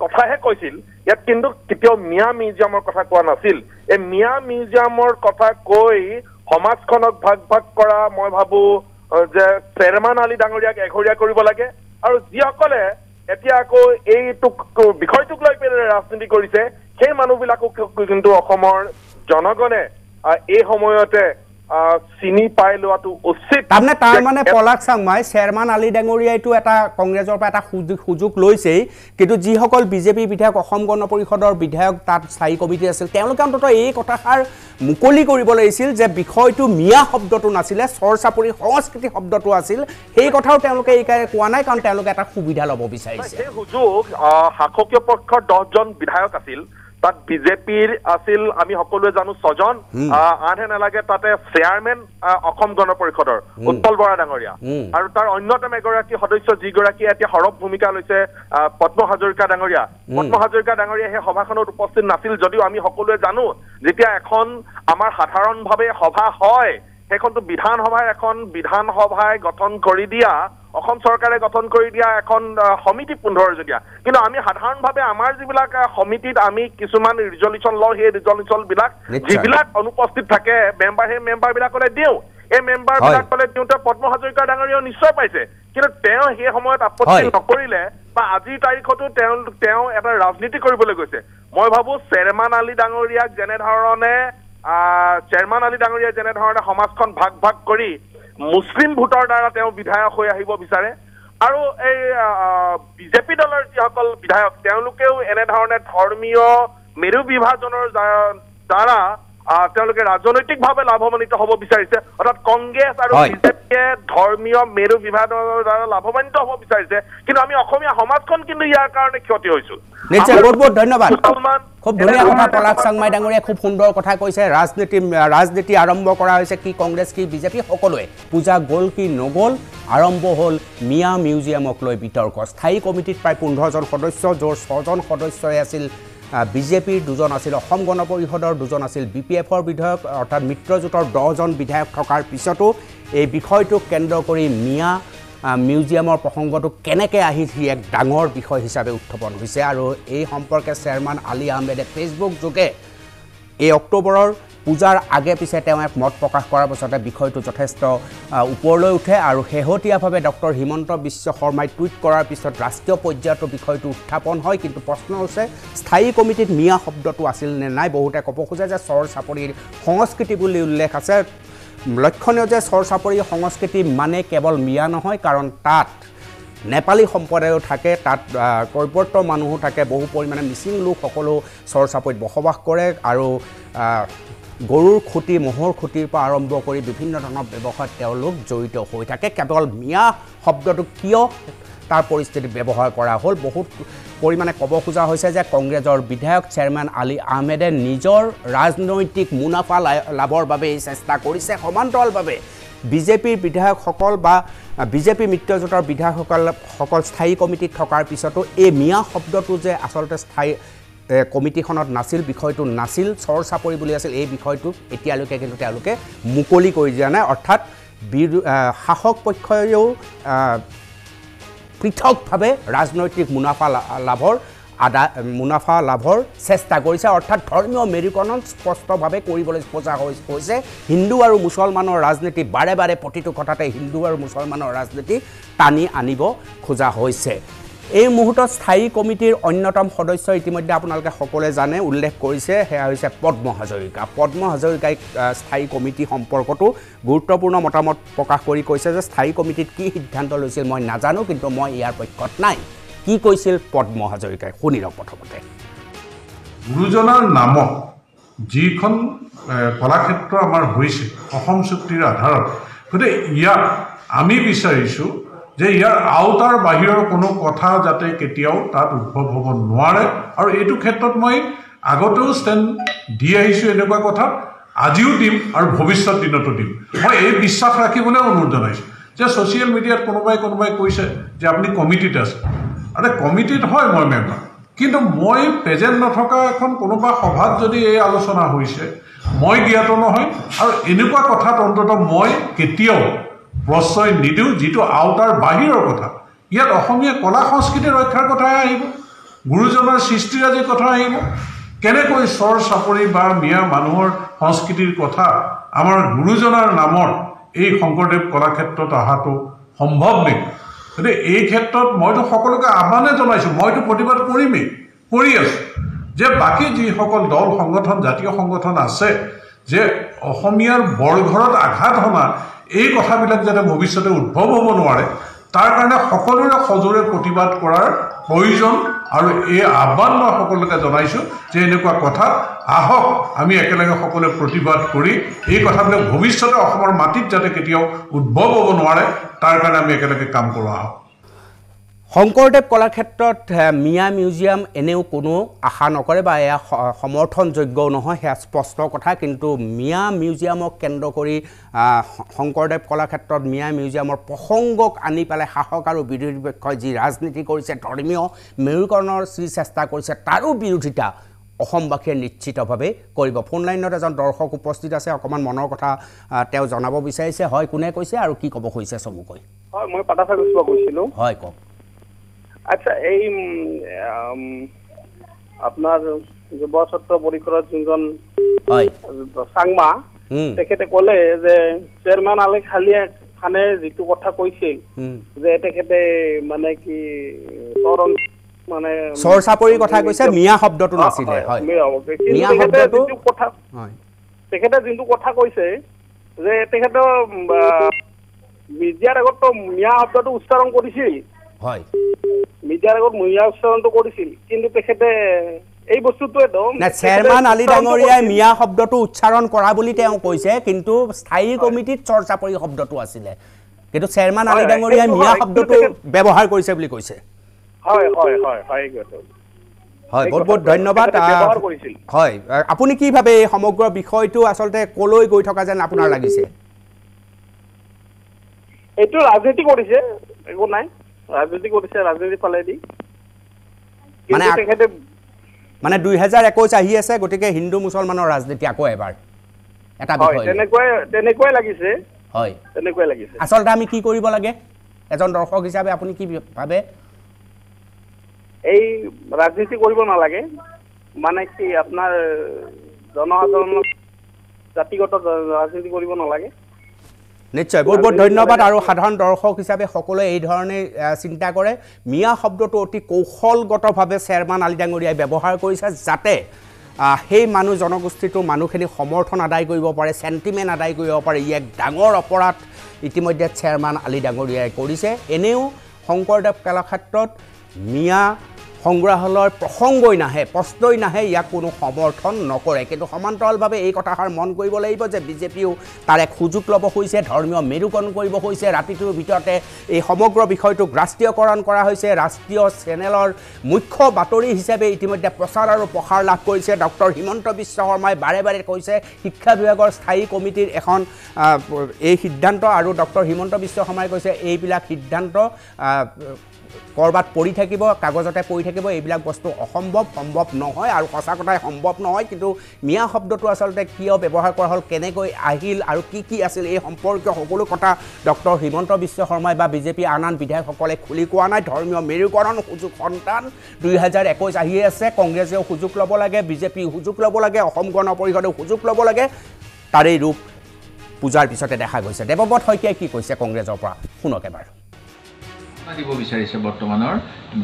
কথাহে কৈছিল ইয়াত কিন্তু কেতিয়াও মিয়া মিউজিয়ামৰ কথা কোৱা নাছিল। এই মিয়া মিউজিয়ামৰ কথা কৈ সমাজখনক ভাগ ভাগ কৰা মই ভাবো যে চেৰমান আলী ডাঙৰীয়াক এঘৰীয়া কৰিব লাগে। আৰু যিসকলে এতিয়া আকৌ এইটোক বিষয়টোক লৈ পেলাই ৰাজনীতি কৰিছে সেই মানুহবিলাকক কিন্তু অসমৰ জনগণে এই সময়তে চিনি পাই লোৱাটো উচিত। তাৰমানে তাৰ যে- মানে পলাশ চাংমাই চেয়াৰমান আলী ডাঙৰীয়াইতো এটা কংগ্ৰেছৰ পৰা এটা সুযোগ- লৈছেই। কিন্তু যিসকল বিজেপি বিধায়ক অসম গণ পৰিষদৰ বিধায়ক তাত স্থায়ী কমিটি আছিল তেওঁলোকে অন্ততঃ এই কথাষাৰ মুকলি কৰিব লাগিছিল যে বিষয়টো মিয়া শব্দটো নাছিলে চৰ চাপৰি সংস্কৃতি শব্দটো আছিল। সেই কথাও তেওঁলোকে এইকাৰণে কোৱা নাই কাৰণ তেওঁলোকে এটা সুবিধা ল'ব বিচাৰিছে। সেই সুযোগ শাসকীয় পক্ষৰ দহজন বিধায়ক আছিল। তাত বিজেপিৰ আছিল আমি সকলোৱে জানো ছজন। আহ, আনহে নালাগে তাতে চেয়াৰমেন অসম গণ পৰিষদৰ উৎপল বৰা ডাঙৰীয়া। আৰু তাৰ অন্যতম এগৰাকী সদস্য যিগৰাকীয়ে এতিয়া সৰব ভূমিকা লৈছে পদ্ম হাজৰিকা ডাঙৰীয়া। পদ্ম হাজৰিকা ডাঙৰীয়া সেই সভাখনত উপস্থিত নাছিল যদিও আমি সকলোৱে জানো যেতিয়া এখন আমাৰ সাধাৰণভাৱে সভা হয় সেইখনতো বিধানসভাৰ এখন বিধানসভাই গঠন কৰি দিয়া অসম চৰকাৰে গঠন কৰি দিয়া এখন সমিতি পোন্ধৰজনীয়া কিন্তু আমি সাধাৰণভাৱে আমাৰ যিবিলাক সমিতিত আমি কিছুমান ৰিজলিউচন লওঁ সেই ৰিজলিউচন বিলাক নিশ্চয়। যিবিলাক অনুপস্থিত থাকে মেম্বাৰ সেই মেম্বাৰ বিলাকলৈ দিওঁ এই মেম্বাৰ হয়। বিলাকলৈ দিওঁতে পদ্ম হাজৰিকা ডাঙৰীয়াও নিশ্চয় পাইছে কিন্তু তেওঁ সেই সময়ত আপত্তি। নকৰিলে বা আজিৰ তাৰিখতো তেওঁ তেওঁ এটা ৰাজনীতি কৰিবলৈ গৈছে মই ভাবো চেৰমান আলী ডাঙৰীয়াক যেনেধৰণে আহ, চেৰমান আলী ডাঙৰীয়াই যেনেধৰণে সমাজখন ভাগ ভাগ কৰি মুছলিম ভোটৰ দ্বাৰা তেওঁ বিধায়ক হৈ আহিব বিচাৰে আৰু এই বিজেপি দলৰ যিসকল বিধায়ক তেওঁলোকেও এনেধৰণে ধৰ্মীয় মেৰু বিভাজনৰ দ্বাৰা- তেওঁলোকে ৰাজনৈতিকভাৱে লাভৱান্বিত হ'ব বিচাৰিছে। অৰ্থাৎ কংগ্ৰেছ আৰু। বিজেপিয়ে ধৰ্মীয় মেৰু বিভাজনৰ দ্বাৰা লাভৱান্বিত হ'ব বিচাৰিছে। কিন্তু আমি অসমীয়া সমাজখন কিন্তু ইয়াৰ কাৰণে ক্ষতি হৈছো। নিশ্চয় বহুত বহুত ধন্যবাদ। খুব ধুনীয়া কথা পলাশ চাংমাই ডাঙৰীয়াই খুব সুন্দৰ কথা কৈছে। ৰাজনীতি ৰাজনীতি আৰম্ভ কৰা হৈছে কি কংগ্ৰেছ কি বিজেপি সকলোৱে। পূজা গ'ল কি নগ'ল আৰম্ভ হ'ল মিয়া মিউজিয়ামক লৈ বিতৰ্ক। স্থায়ী কমিটিত প্ৰায় পোন্ধৰজন সদস্য য'ৰ ছজন সদস্যই আছিল বিজেপিৰ দুজন আছিল অসম গণ পৰিষদৰ দুজন আছিল বি পি এফৰ বিধায়ক অৰ্থাৎ মিত্ৰজোঁটৰ দহজন বিধায়ক থকাৰ পিছতো এই বিষয়টোক কেন্দ্ৰ কৰি মিয়া মিউজিয়ামৰ প্ৰসংগটো কেনেকৈ আহি সি এক ডাঙৰ বিষয় হিচাপে উত্থাপন হৈছে আৰু এই সম্পৰ্কে চেয়াৰমেন আলী আহমেদে ফেচবুক যোগে এই অক্টোবৰৰ পূজাৰ আগে পিছে তেওঁ এক মত প্ৰকাশ কৰাৰ পাছতে বিষয়টো যথেষ্ট ওপৰলৈ উঠে আৰু শেহতীয়াভাৱে ডক্টৰ হিমন্ত বিশ্ব শৰ্মাই টুইট কৰাৰ পিছত ৰাষ্ট্ৰীয় পৰ্যায়তো বিষয়টো উত্থাপন হয়। কিন্তু প্ৰশ্ন হৈছে স্থায়ী কমিটিত মিয়া শব্দটো আছিল নে নাই? বহুতে ক'ব খোজে যে চৰ চাপৰিৰ সংস্কৃতি বুলি উল্লেখ আছে। লক্ষণীয় যে চৰ চাপৰি সংস্কৃতি মানে কেৱল মিয়া নহয় কাৰণ তাত নেপালী সম্প্ৰদায়ো থাকে তাত কৈৱৰ্ত মানুহো থাকে বহু পৰিমাণে মিচিং লোক সকলো চৰ চাপৰিত বসবাস কৰে আৰু গৰুৰ খুঁটি ম'হৰ খুঁটিৰ পৰা আৰম্ভ কৰি বিভিন্ন ধৰণৰ ব্যৱসায়ত তেওঁলোক জড়িত হৈ থাকে। কেৱল মিয়া শব্দটো কিয় তাৰ পৰিস্থিতিত ব্যৱহাৰ কৰা হ'ল? বহুত পৰিমাণে ক'ব খোজা হৈছে যে কংগ্ৰেছৰ বিধায়ক চেয়াৰমেন আলী আহমেদে নিজৰ ৰাজনৈতিক মুনাফা লাভৰ বাবে এই চেষ্টা কৰিছে। সমান্তৰালভাৱে বিজেপিৰ বিধায়কসকল বা বিজেপি মিত্ৰজোঁটৰ বিধায়কসকল সকল স্থায়ী কমিটিত থকাৰ পিছতো এই মিয়া শব্দটো যে আচলতে স্থায়ী কমিটিখনত নাছিল বিষয়টো নাছিল চৰ চাপৰি বুলি আছিল এই বিষয়টো এতিয়ালৈকে কিন্তু তেওঁলোকে মুকলি কৰি দিয়া নাই। অৰ্থাৎ বিৰো শাসক পক্ষইও আহ, পৃথকভাৱে ৰাজনৈতিক মুনাফা লাভৰ আদা মুনাফা লাভৰ চেষ্টা কৰিছে। অৰ্থাৎ ধৰ্মীয় মেৰুকৰণ স্পষ্টভাৱে কৰিবলৈ হৈ- হৈছে হিন্দু আৰু মুছলমানৰ ৰাজনীতি বাৰে বাৰে প্ৰতিটো কথাতে হিন্দু আৰু মুছলমানৰ ৰাজনীতি টানি আনিব খোজা হৈছে। এই মুহূৰ্তত স্থায়ী কমিটিৰ অন্যতম সদস্য ইতিমধ্যে আপোনালোকে সকলোৱে জানে উল্লেখ কৰিছে সেয়া হৈছে পদ্ম হাজৰিকা। পদ্ম হাজৰিকাই স্থায়ী কমিটি সম্পৰ্কতো গুৰুত্বপূৰ্ণ মতামত প্ৰকাশ কৰি কৈছে যে স্থায়ী কমিটিত কি সিদ্ধান্ত লৈছিল মই নাজানো কিন্তু মই ইয়াৰ পক্ষত নাই। কি কৈছিল পদ্ম হাজৰিকাই? শুনি লওক প্ৰথমতে। গুৰুজনাৰ নামত যিখন কলাক্ষেত্ৰ আমাৰ হৈছে অসম চুক্তিৰ আধাৰত গতিকে ইয়াক আমি বিচাৰিছোঁ যে ইয়াৰ আওতাৰ বাহিৰৰ কোনো কথা যাতে কেতিয়াও তাত উদ্ভৱ হ'ব নোৱাৰে। আৰু এইটো ক্ষেত্ৰত মই আগতেও ষ্টেণ্ড দি আহিছোঁ এনেকুৱা কথাত আজিও দিম আৰু ভৱিষ্যত দিনতো দিম। মই এই বিশ্বাস ৰাখিবলৈ অনুৰোধ জনাইছোঁ যে ছ'চিয়েল মিডিয়াত কোনোবাই কোনোবাই কৈছে যে আপুনি কমিটিত আছে। আৰে কমিটিত হয় মই মেম্বাৰ কিন্তু মই প্ৰেজেণ্ট নথকা এখন কোনোবা সভাত যদি এই আলোচনা হৈছে মই জ্ঞাত নহয়। আৰু এনেকুৱা কথাত অন্ততঃ মই কেতিয়াও প্ৰশ্ৰয় নিদিওঁ যিটো আওতাৰ বাহিৰৰ কথা। ইয়াত অসমীয়া কলা সংস্কৃতি ৰক্ষাৰ কথাই আহিব গুৰুজনাৰ সৃষ্টিৰাজিৰ কথা আহিব। কেনেকৈ চৰ চাপৰি বা মিয়া মানুহৰ সংস্কৃতিৰ কথা আমাৰ গুৰুজনাৰ নামত এই শংকৰদেৱ কলাক্ষেত্ৰত অহাটো সম্ভৱ নেকি? গতিকে এই ক্ষেত্ৰত মইতো সকলোকে আহ্বানে জনাইছোঁ মইতো প্ৰতিবাদ কৰিমেই কৰি আছোঁ। যে বাকী যিসকল দল সংগঠন জাতীয় সংগঠন আছে যে অসমীয়াৰ বৰঘৰত আঘাত হনা এই কথাবিলাক যাতে ভৱিষ্যতে উদ্ভৱ হ'ব নোৱাৰে তাৰ কাৰণে সকলোৰে সজোৰে প্ৰতিবাদ কৰাৰ প্ৰয়োজন আৰু এই আহ্বান মই সকলোকে জনাইছোঁ যে এনেকুৱা কথাত আহক আমি একেলগে সকলোৱে প্ৰতিবাদ কৰি এই কথাবিলাক ভৱিষ্যতে অসমৰ মাটিত যাতে কেতিয়াও উদ্ভৱ হ'ব নোৱাৰে তাৰ কাৰণে আমি একেলগে কাম কৰোঁ আহক। শংকৰদেৱ কলাক্ষেত্ৰত মিয়া মিউজিয়াম এনেও কোনো আশা নকৰে বা এয়া সমৰ্থনযোগ্যও নহয় সেয়া স্পষ্ট কথা। কিন্তু মিয়া মিউজিয়ামক কেন্দ্ৰ কৰি শংকৰদেৱ কলাক্ষেত্ৰত মিয়া মিউজিয়ামৰ প্ৰসংগক আনি পেলাই শাসক আৰু বিৰোধী পক্ষই যি ৰাজনীতি কৰিছে ধৰ্মীয় মেৰুকৰণৰ যি চেষ্টা কৰিছে তাৰো বিৰোধিতা অসমবাসীয়ে নিশ্চিতভাৱে কৰিব। ফোন লাইনত এজন দৰ্শক উপস্থিত আছে অকণমান মনৰ কথা তেওঁ জনাব বিচাৰিছে। হয় কোনে কৈছে আৰু কি ক'ব খুজিছে চমুকৈ? হয় মই পৰা কৈছিলোঁ হয় কওক। আচ্ছা এই আপোনাৰ যুৱ ছাত্ৰ পৰিষদৰ যোনজন চাংমা তেখেতে ক'লে যে চেয়াৰমেন আলি খালিয়া খানে যিটো কথা কৈছিল। যে তেখেতে মানে কি চৰণ মানে চৰ চাপৰিৰ কথা কৈছে মিয়া শব্দটো নাছিলে হয় মিয়া হ'ব। কিন্তু মিয়া তেখেতে শব্দটো- যিটো কথা হয়। তেখেতে যোনটো কথা কৈছে যে তেখেতৰ উম, আহ, মিডিয়াৰ আগততো মিয়া শব্দটো উচ্চাৰণ কৰিছিল। হয়। মিডিয়াৰ আগত মিয়া উচ্চাৰণটো কৰিছিল কিন্তু তেখেতে এই বস্তুটোৱেতো নাই তেখেতে চেয়াৰমান আলি ডাঙৰীয়াই। মিয়া শব্দটো উচ্চাৰণ কৰা বুলি তেওঁ কৈছে কিন্তু স্থায়ী কমিটিত চৰ চাপৰি শব্দটো আছিলে। কিন্তু চেয়াৰমান আলি ডাঙৰীয়াই মিয়া শব্দটো ব্যৱহাৰ কৰিছে বুলি কৈছে। হয় হয় হয় হয় এইটো। হয় এই বহুত বহুত ধন্যবাদ। হয় আপুনি কি ভাবে এই সমগ্ৰ বিষয়টো আচলতে কলৈ গৈ থকা যেন আপোনাৰ লাগিছে? এইটো ৰাজনীতি কৰিছে একো নাই। ৰাজনীতি কৰিছে ৰাজনীতি ফালেদি মানে তেখেতে মানে দুহেজাৰ একৈছ আহি আছে গতিকে হিন্দু মুছলমানৰ ৰাজনীতি আকৌ এবাৰ। এটা বিষয়। তেনেকুৱাই তেনেকুৱাই লাগিছে। হয়। তেনেকুৱাই লাগিছে। আচলতে আমি কি কৰিব লাগে? এজন দৰ্শক হিচাপে আপুনি কি ভাবে? এই ৰাজনীতি কৰিব নালাগে। মানে কি আপোনাৰ জনসাধাৰণক জাতিগত ৰাজনীতি কৰিব নালাগে। নিশ্চয়। বহুত বহুত ধন্যবাদ আৰু সাধাৰণ দৰ্শক হিচাপে সকলোৱে এই ধৰণে আহ, চিন্তা কৰে। মিয়া শব্দটো অতি কৌশলগতভাৱে চেয়াৰমান আলি ডাঙৰীয়াই ব্যৱহাৰ কৰিছে যাতে সেই মানুহ জনগোষ্ঠীটোৰ মানুহখিনি সমৰ্থন আদায় কৰিব পাৰে চেণ্টিমেণ্ট আদায় কৰিব পাৰে। ই এক ডাঙৰ অপৰাধ ইতিমধ্যে চেয়াৰমান আলি ডাঙৰীয়াই কৰিছে। এনেও শংকৰদেৱ কলাক্ষেত্ৰত মিয়া সংগ্ৰহালয়ৰ প্ৰসংগই নাহে প্ৰশ্নই নাহে ইয়াক কোনো সমৰ্থন নকৰে। কিন্তু সমান্তৰালভাৱে এই কথাষাৰ মন কৰিব লাগিব যে বিজেপিও তাৰ এক সুযোগ ল'ব হৈছে ধৰ্মীয় মেৰুকৰণ কৰিব হৈছে ৰাতিটোৰ ভিতৰতে এই সমগ্ৰ বিষয়টোক ৰাষ্ট্ৰীয়কৰণ কৰা হৈছে। ৰাষ্ট্ৰীয় চেনেলৰ মুখ্য বাতৰি হিচাপে ইতিমধ্যে প্ৰচাৰ আৰু প্ৰসাৰ লাভ কৰিছে। ডক্টৰ হিমন্ত বিশ্ব শৰ্মাই বাৰে বাৰে কৈছে শিক্ষা বিভাগৰ স্থায়ী কমিটিৰ এখন এই সিদ্ধান্ত আৰু ডক্টৰ হিমন্ত বিশ্ব শৰ্মাই কৈছে এইবিলাক সিদ্ধান্ত ক'ৰবাত পৰি থাকিব কাগজতে পৰি থাকিব এইবিলাক বস্তু অসম্ভৱ সম্ভৱ নহয় আৰু সঁচা কথাই সম্ভৱ নহয় কিন্তু মিয়া শব্দটো আচলতে কিয় ব্যৱহাৰ কৰা হ'ল কেনেকৈ আহিল আৰু কি কি আছিল এই সম্পৰ্কীয় সকলো কথা ডক্টৰ হিমন্ত বিশ্ব শৰ্মাই বা বিজেপি আন আন বিধায়কসকলে খুলি কোৱা নাই। ধৰ্মীয় মেৰুকৰণ সুযোগ সন্তান দুই হাজাৰ একৈছ আহি আছে কংগ্ৰেছেও সুযোগ ল'ব লাগে বিজেপি সুযোগ ল'ব লাগে অসম গণ পৰিষদেও সুযোগ ল'ব লাগে। তাৰেই ৰূপ পূজাৰ পিছতে দেখা গৈছে। দেৱব্ৰত শইকীয়াই কি কৈছে কংগ্ৰেছৰ পৰা? শুনক এবাৰ। দিব বিচাৰিছে বৰ্তমানৰ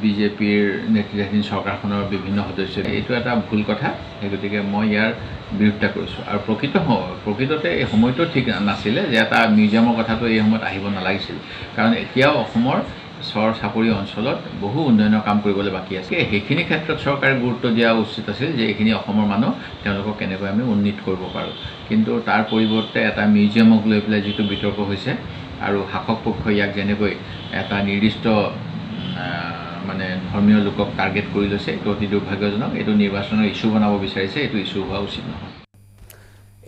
বিজেপিৰ নেতৃত্বাধীন চৰকাৰখনৰ বিভিন্ন সদস্যই এইটো এটা ভুল কথা সেই গতিকে মই ইয়াৰ বিৰোধিতা কৰিছোঁ। আৰু প্ৰকৃত প্ৰকৃততে এই সময়টো ঠিক নাছিলে যে এটা মিউজিয়ামৰ কথাটো এই সময়ত আহিব নালাগিছিল। কাৰণ এতিয়াও অসমৰ চৰ চাপৰি অঞ্চলত বহু উন্নয়নৰ কাম কৰিবলৈ বাকী আছে। সেইখিনি ক্ষেত্ৰত চৰকাৰে গুৰুত্ব দিয়া উচিত আছিল যে এইখিনি অসমৰ মানুহ তেওঁলোকক কেনেকৈ আমি উন্নীত কৰিব পাৰোঁ। কিন্তু তাৰ পৰিৱৰ্তে এটা মিউজিয়ামক লৈ পেলাই যিটো বিতৰ্ক হৈছে আৰু শাসক পক্ষই ইয়াক যেনেকৈ এটা নিৰ্দিষ্ট মানে ধৰ্মীয় লোকক টাৰ্গেট কৰি লৈছে এইটো অতি দুৰ্ভাগ্যজনক এইটো নিৰ্বাচনৰ ইছ্যু বনাব বিচাৰিছে এইটো ইছ্যু হোৱা উচিত নহয়।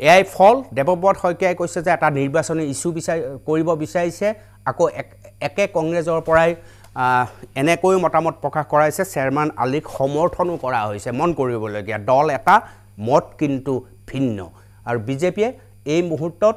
এয়াই ফল। দেৱব্ৰত শইকীয়াই কৈছে যে এটা নিৰ্বাচনী ইছ্যু বিচাৰি কৰিব বিচাৰিছে আকৌ এক কংগ্ৰেছৰ পৰাই এনেকৈ মতামত প্ৰকাশ কৰাইছে চেয়াৰমান আলিক সমৰ্থনো কৰা হৈছে মন কৰিবলগীয়া। দল এটা মত কিন্তু ভিন্ন। আৰু বিজেপিয়ে এই মুহূৰ্তত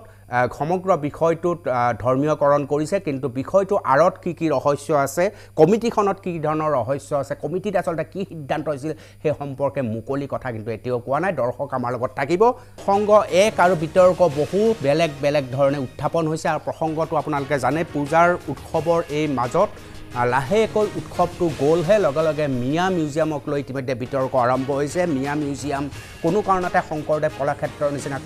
সমগ্ৰ বিষয়টোত আহ, ধৰ্মীয়কৰণ কৰিছে কিন্তু বিষয়টো আঁৰত কি কি ৰহস্য আছে কমিটিখনত কি ধৰণৰ ৰহস্য আছে কমিটিত আচলতে কি সিদ্ধান্ত হৈছিল সেই সম্পৰ্কে মুকলি কথা কিন্তু এতিয়াও কোৱা নাই। দৰ্শক আমাৰ লগত থাকিব। সংগ এক আৰু বিতৰ্ক বহু বেলেগ বেলেগ ধৰণে উত্থাপন হৈছে আৰু প্ৰসংগটো আপোনালোকে জানে পূজাৰ উৎসৱৰ এই মাজত লাহেকৈ উৎসৱটো গ'লহে লগে লগে মিয়া মিউজিয়ামক লৈ ইতিমধ্যে বিতৰ্ক আৰম্ভ হৈছে। মিয়া মিউজিয়াম কোনো কাৰণতে শংকৰদেৱ কলাক্ষেত্ৰৰ নিচিনা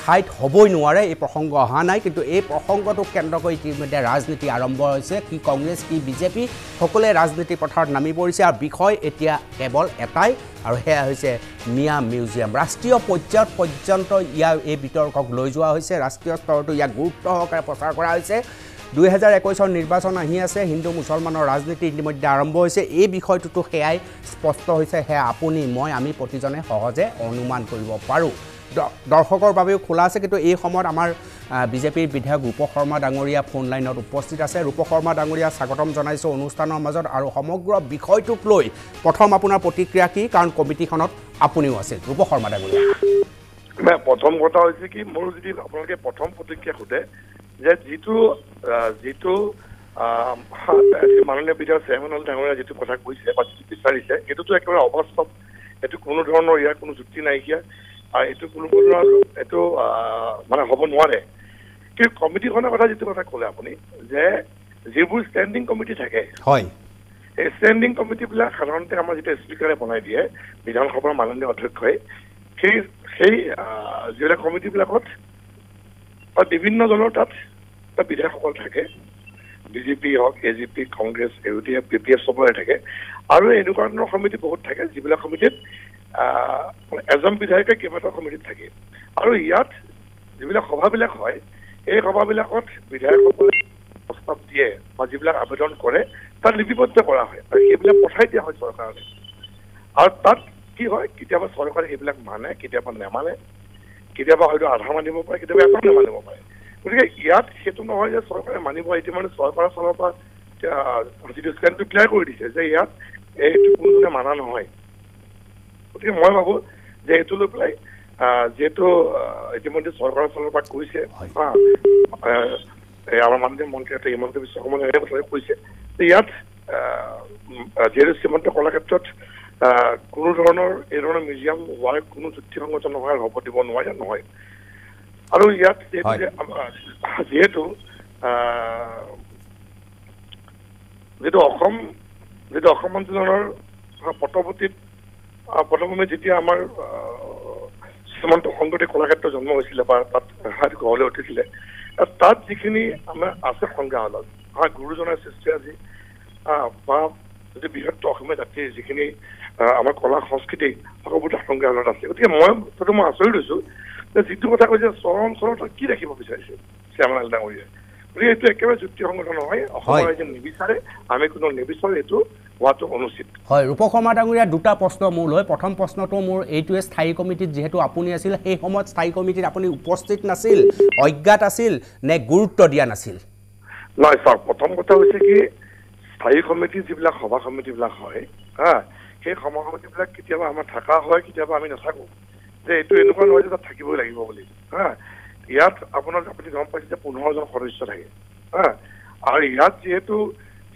ঠাইত হ'বই নোৱাৰে এই প্ৰসংগ অহা নাই। কিন্তু এই প্ৰসংগটোক কেন্দ্ৰ কৰি ইতিমধ্যে ৰাজনীতি আৰম্ভ হৈছে কি কংগ্ৰেছ কি বিজেপি সকলোৱে ৰাজনীতি পথাৰত নামি পৰিছে। আৰু বিষয় এতিয়া কেৱল এটাই আৰু সেয়া হৈছে মিয়া মিউজিয়াম। ৰাষ্ট্ৰীয় পৰ্যায়ত পৰ্যন্ত ইয়াৰ এই বিতৰ্কক লৈ যোৱা হৈছে। ৰাষ্ট্ৰীয় স্তৰতো ইয়াক গুৰুত্ব সহকাৰে প্ৰচাৰ কৰা হৈছে। দুহেজাৰ একৈছৰ নিৰ্বাচন আহি আছে। হিন্দু মুছলমানৰ ৰাজনীতি ইতিমধ্যে আৰম্ভ হৈছে। এই বিষয়টোতো সেয়াই স্পষ্ট হৈছে সেয়া আপুনি মই আমি প্ৰতিজনে সহজে অনুমান কৰিব পাৰোঁ। দৰ্শকৰ বাবেও খোলা আছে কিন্তু এই সময়ত আমাৰ বিজেপিৰ বিধায়ক ৰূপ শৰ্মা ডাঙৰীয়া ফোন লাইনত উপস্থিত আছে। ৰূপ শৰ্মা ডাঙৰীয়া স্বাগতম জনাইছোঁ অনুষ্ঠানৰ মাজত আৰু সমগ্ৰ বিষয়টোক লৈ প্ৰথম আপোনাৰ প্ৰতিক্ৰিয়া কি? কাৰণ কমিটিখনত আপুনিও আছিল। ৰূপ শৰ্মা ডাঙৰীয়া। প্ৰথম কথা হৈছে কি মোৰ যদি আপোনালোকে প্ৰথম প্ৰতিক্ৰিয়া সোধে যে যিটো যিটো মাননীয় বিধায়ক চেয়াৰমেন ডাঙৰীয়া যিটো কথা কৈছে বা যিটো বিচাৰিছে সেইটোতো একেবাৰে অবাস্তৱ। এইটো কোনো ধৰণৰ ইয়াৰ কোনো যুক্তি নাইকিয়া। এইটো কোনো ধৰণৰ এইটো মানে হ'ব নোৱাৰে। কিন্তু কমিটিখনৰ কথা যিটো কথা ক'লে আপুনি যে যিবোৰ ষ্টেণ্ডিং কমিটি থাকে হয়। এই ষ্টেণ্ডিং কমিটিবিলাক সাধাৰণতে আমাৰ যেতিয়া স্পীকাৰে বনাই দিয়ে বিধানসভাৰ মাননীয় অধ্যক্ষই সেই সেই যিবিলাক কমিটিবিলাকত বা বিভিন্ন দলৰ তাত বিধায়কসকল থাকে বিজেপি হওক A G P Congress U D F B P F চবৰে থাকে। আৰু এনেকুৱা ধৰণৰ সমিতি বহুত থাকে যিবিলাক সমিতিত এজন বিধায়কে কেইবাটাও সমিতিত থাকে। আৰু ইয়াত যিবিলাক সভাবিলাক হয় এই সভাবিলাকত বিধায়কসকলে প্ৰস্তাৱ দিয়ে বা যিবিলাক আবেদন কৰে তাত লিপিবদ্ধ কৰা হয় আৰু সেইবিলাক পঠাই দিয়া হয় চৰকাৰলৈ। আৰু তাত কি হয় কেতিয়াবা চৰকাৰে সেইবিলাক মানে কেতিয়াবা নেমানে কেতিয়াবা হয়তো আধা মানিব পাৰে কেতিয়াবা এটাও নেমানিব পাৰে। গতিকে ইয়াত সেইটো নহয় যে চৰকাৰে মানিব মানে চৰকাৰৰ ফালৰ পৰা যিটো ষ্টেণ্ডটো ক্লিয়াৰ কৰি দিছে যে ইয়াত এইটো কোনোজনে মানা নহয়। গতিকে মই ভাবো যে এইটো লৈ পেলাই যিহেতু ইতিমধ্যে চৰকাৰৰ ফালৰ পৰা কৈছে আমাৰ মাননীয় মন্ত্ৰী হিমন্ত বিশ্ব শৰ্মাই কথাই কৈছে। যে ইয়াত যিহেতু শ্ৰীমন্ত কলাক্ষেত্ৰত কোনো ধৰণৰ এই ধৰণৰ মিউজিয়াম হোৱাৰ কোনো যুক্তিসংগত নহয় আৰু হ'ব দিব নোৱাৰে নহয়। আৰু ইয়াত যিহেতু যিটো অসম যিটো অসম আন্দোলনৰ পটভূতিত পটভূমিত যেতিয়া আমাৰ শ্ৰীমন্ত শংকৰদেৱ কলাক্ষেত্ৰ জন্ম হৈছিলে বা তাত হাত গঢ়লৈ উঠিছিলে তাত যিখিনি আমাৰ আছে সংগ্ৰহালয় আমাৰ গুৰুজনাৰ সৃষ্টি আজি বা যদি বৃহত্তৰ অসমীয়া জাতিৰ যিখিনি আমাৰ কলা সংস্কৃতি সকলোবোৰ সংগ্ৰহালয়ত আছে। গতিকে মই কথাটো মই আচৰিত হৈছো যে যিটো কথা কৈছে চৰ অঞ্চলত কি ৰাখিব বিচাৰিছে? শ্যামলাল ডাঙৰীয়াই। গতিকে এইটো একেবাৰে যুক্তিসংগত নহয়। অসমৰ। ৰাইজে নিবিচাৰে আমি কোনো নিবিচাৰো এইটো হোৱাটো অনুচিত। হয় ৰূপ শৰ্মা ডাঙৰীয়া দুটা প্ৰশ্ন মোৰ লৈ। প্ৰথম প্ৰশ্নটো মোৰ এইটোৱে স্থায়ী কমিটিত যিহেতু আপুনি আছিল সেই সময়ত স্থায়ী কমিটিত আপুনি উপস্থিত নাছিল অজ্ঞাত আছিল নে গুৰুত্ব দিয়া নাছিল? নহয় চাওক প্ৰথম কথা হৈছে কি স্থায়ী সমিতি যিবিলাক সভা সমিতিবিলাক হয় হা সেই সভা সমিতিবিলাক কেতিয়াবা আমাৰ থকা হয় কেতিয়াবা আমি নাথাকো। যে এইটো এনেকুৱা নহয় যে তাত থাকিবই লাগিব বুলি হা। ইয়াত আপোনাৰ আপুনি গম পাইছে যে পোন্ধৰজন সদস্য থাকে হা। আৰু ইয়াত যিহেতু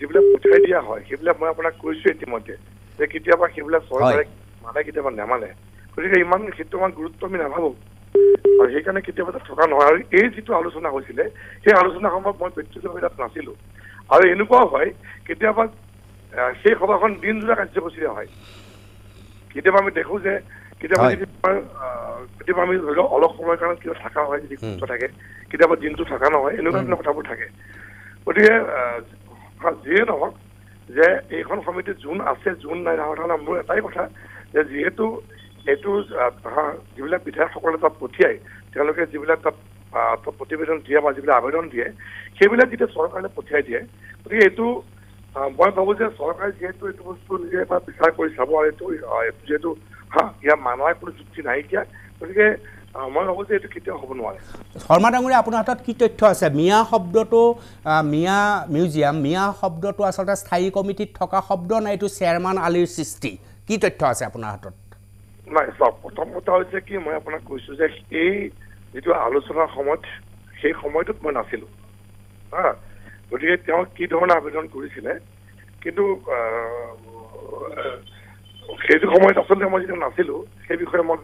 যিবিলাক পঠিয়াই দিয়া হয় সেইবিলাক মই আপোনাক কৈছো ইতিমধ্যে যে কেতিয়াবা সেইবিলাক চৰকাৰে মানে কেতিয়াবা নেমানে গতিকে ইমান সেইটো ইমান গুৰুত্ব আমি নাভাবো। আৰু সেইকাৰণে কেতিয়াবা তাত থকা নহয়। আৰু এই যিটো আলোচনা হৈছিলে সেই আলোচনা সময়ত মই ব্যক্তিগতভাৱে তাত নাছিলো। আৰু এনেকুৱাও হয় কেতিয়াবা সেই সভাখন দিনজোৰা কাৰ্যসূচীৰে হয়। কেতিয়াবা আমি দেখো যে কেতিয়াবা। যদি কেতিয়াবা আমি ধৰি লওক অলপ সময়ৰ কাৰণে কিবা থকা হয় যদি গুৰুত্ব থাকে। কেতিয়াবা দিনটো থকা নহয় এনেকুৱা ধৰণৰ কথাবোৰ থাকে। গতিকে যিয়ে নহওক যে এইখন সমিতিত যোন আছে যোন নাই ডাঙৰ ডাঙৰ মোৰ এটাই কথা যে যিহেতু এইটো যিবিলাক বিধায়কসকলে তাত পঠিয়াই তেওঁলোকে যিবিলাক তাত প্ৰতিবেদন দিয়ে বা যিবিলাক আবেদন দিয়ে সেইবিলাক যেতিয়া চৰকাৰে পঠিয়াই দিয়ে গতিকে এইটো মই ভাবো যে চৰকাৰে যিহেতু এইটো বস্তু নিজে এবাৰ বিচাৰ কৰি চাব আৰু এইটো যিহেতু হা ইয়াৰ মানাৰ কোনো যুক্তি নাইকিয়া গতিকে মই ভাবো যে এইটো কেতিয়াও হ'ব নোৱাৰে। শৰ্মা ডাঙৰীয়া আপোনাৰ হাতত কি তথ্য আছে? মিয়া শব্দটো মিয়া মিউজিয়াম মিয়া শব্দটো আচলতে স্থায়ী কমিটিত থকা শব্দ নে এইটো চেয়াৰমান আলিৰ সৃষ্টি? কি তথ্য আছে আপোনাৰ হাতত? নাই চাওক প্ৰথম কথা হৈছে কি মই আপোনাক কৈছো যে এই যিটো আলোচনাৰ সময়ত সেই সময়টোত মই নাছিলো। হা গতিকে তেওঁ কি ধৰণে আবেদন কৰিছিলে কিন্তু সেইটো সময়ত আচলতে মই যেতিয়া নাছিলো সেই বিষয়ে মই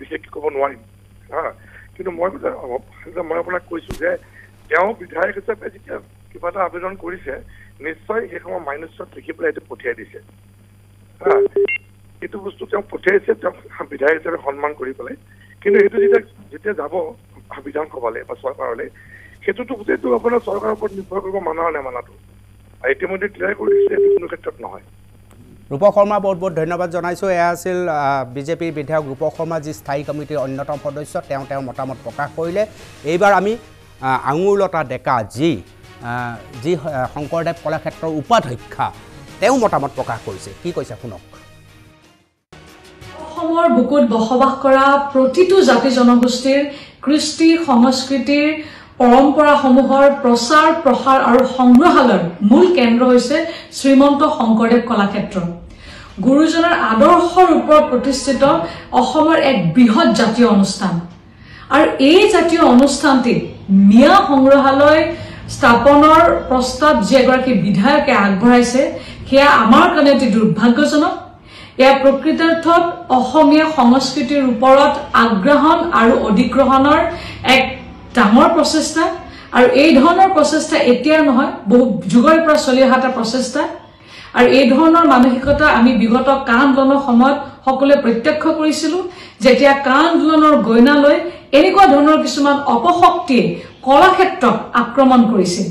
বিশেষ ক'ব নোৱাৰিম। হা কিন্তু মই মই আপোনাক কৈছো যে তেওঁ বিধায়ক হিচাপে যেতিয়া কিবা এটা আবেদন কৰিছে নিশ্চয় সেই সময় মাইনাছত লিখি পেলাই এইটো পঠিয়াই দিছে। হা এইটো বস্তু তেওঁ পঠিয়াইছে তেওঁক বিধায়ক হিচাপে সন্মান কৰি পেলাই। কিন্তু এইটো যেতিয়া যেতিয়া যাব বিধানসভালৈ বা চৰকাৰলৈ সেইটোতো গোটেইটো আপোনাৰ চৰকাৰৰ ওপৰত নিৰ্ভৰ কৰিব মানা নেমানাটো আৰু ইতিমধ্যে ক্লিয়াৰ কৰি দিছে এইটো কোনো ক্ষেত্ৰত নহয়। ৰূপ শৰ্মা বহুত বহুত ধন্যবাদ জনাইছোঁ। এয়া আছিল বিজেপিৰ বিধায়ক ৰূপ শৰ্মা যি স্থায়ী কমিটিৰ অন্যতম সদস্য তেওঁ তেওঁৰ মতামত প্ৰকাশ কৰিলে। এইবাৰ আমি আঙুৰলতা ডেকা যি যি শংকৰদেৱ কলাক্ষেত্ৰৰ উপাধ্যক্ষা তেওঁ মতামত প্ৰকাশ কৰিছে। কি কৈছে শুনক। অসমৰ বুকুত বসবাস কৰা প্ৰতিটো জাতি জনগোষ্ঠীৰ কৃষ্টি সংস্কৃতিৰ পৰম্পৰাসমূহৰ প্ৰচাৰ প্ৰসাৰ আৰু সংগ্ৰহালয়ৰ মূল কেন্দ্ৰ হৈছে শ্ৰীমন্ত শংকৰদেৱ কলাক্ষেত্ৰ। গুৰুজনাৰ আদৰ্শৰ ওপৰত প্ৰতিষ্ঠিত অসমৰ এক বৃহৎ জাতীয় অনুষ্ঠান। আৰু এই জাতীয় অনুষ্ঠানটিত মিয়া সংগ্ৰহালয় স্থাপনৰ প্ৰস্তাৱ যি এগৰাকী বিধায়কে আগবঢ়াইছে সেয়া আমাৰ কাৰণে অতি দুৰ্ভাগ্যজনক। এয়া প্ৰকৃতাৰ্থত অসমীয়া সংস্কৃতিৰ ওপৰত আগ্ৰাহন আৰু অধিগ্ৰহণৰ এক ডাঙৰ প্ৰচেষ্টা। আৰু এই ধৰণৰ প্ৰচেষ্টা এতিয়াৰ নহয় বহু যুগৰ পৰা চলি অহা এটা প্ৰচেষ্টা। আৰু এই ধৰণৰ মানসিকতা আমি বিগত কা আন্দোলনৰ সময়ত সকলোৱে প্ৰত্যক্ষ কৰিছিলো যেতিয়া কা আন্দোলনৰ গইনা লৈ এনেকুৱা ধৰণৰ কিছুমান অপশক্তিয়ে কলাক্ষেত্ৰক আক্ৰমণ কৰিছিল।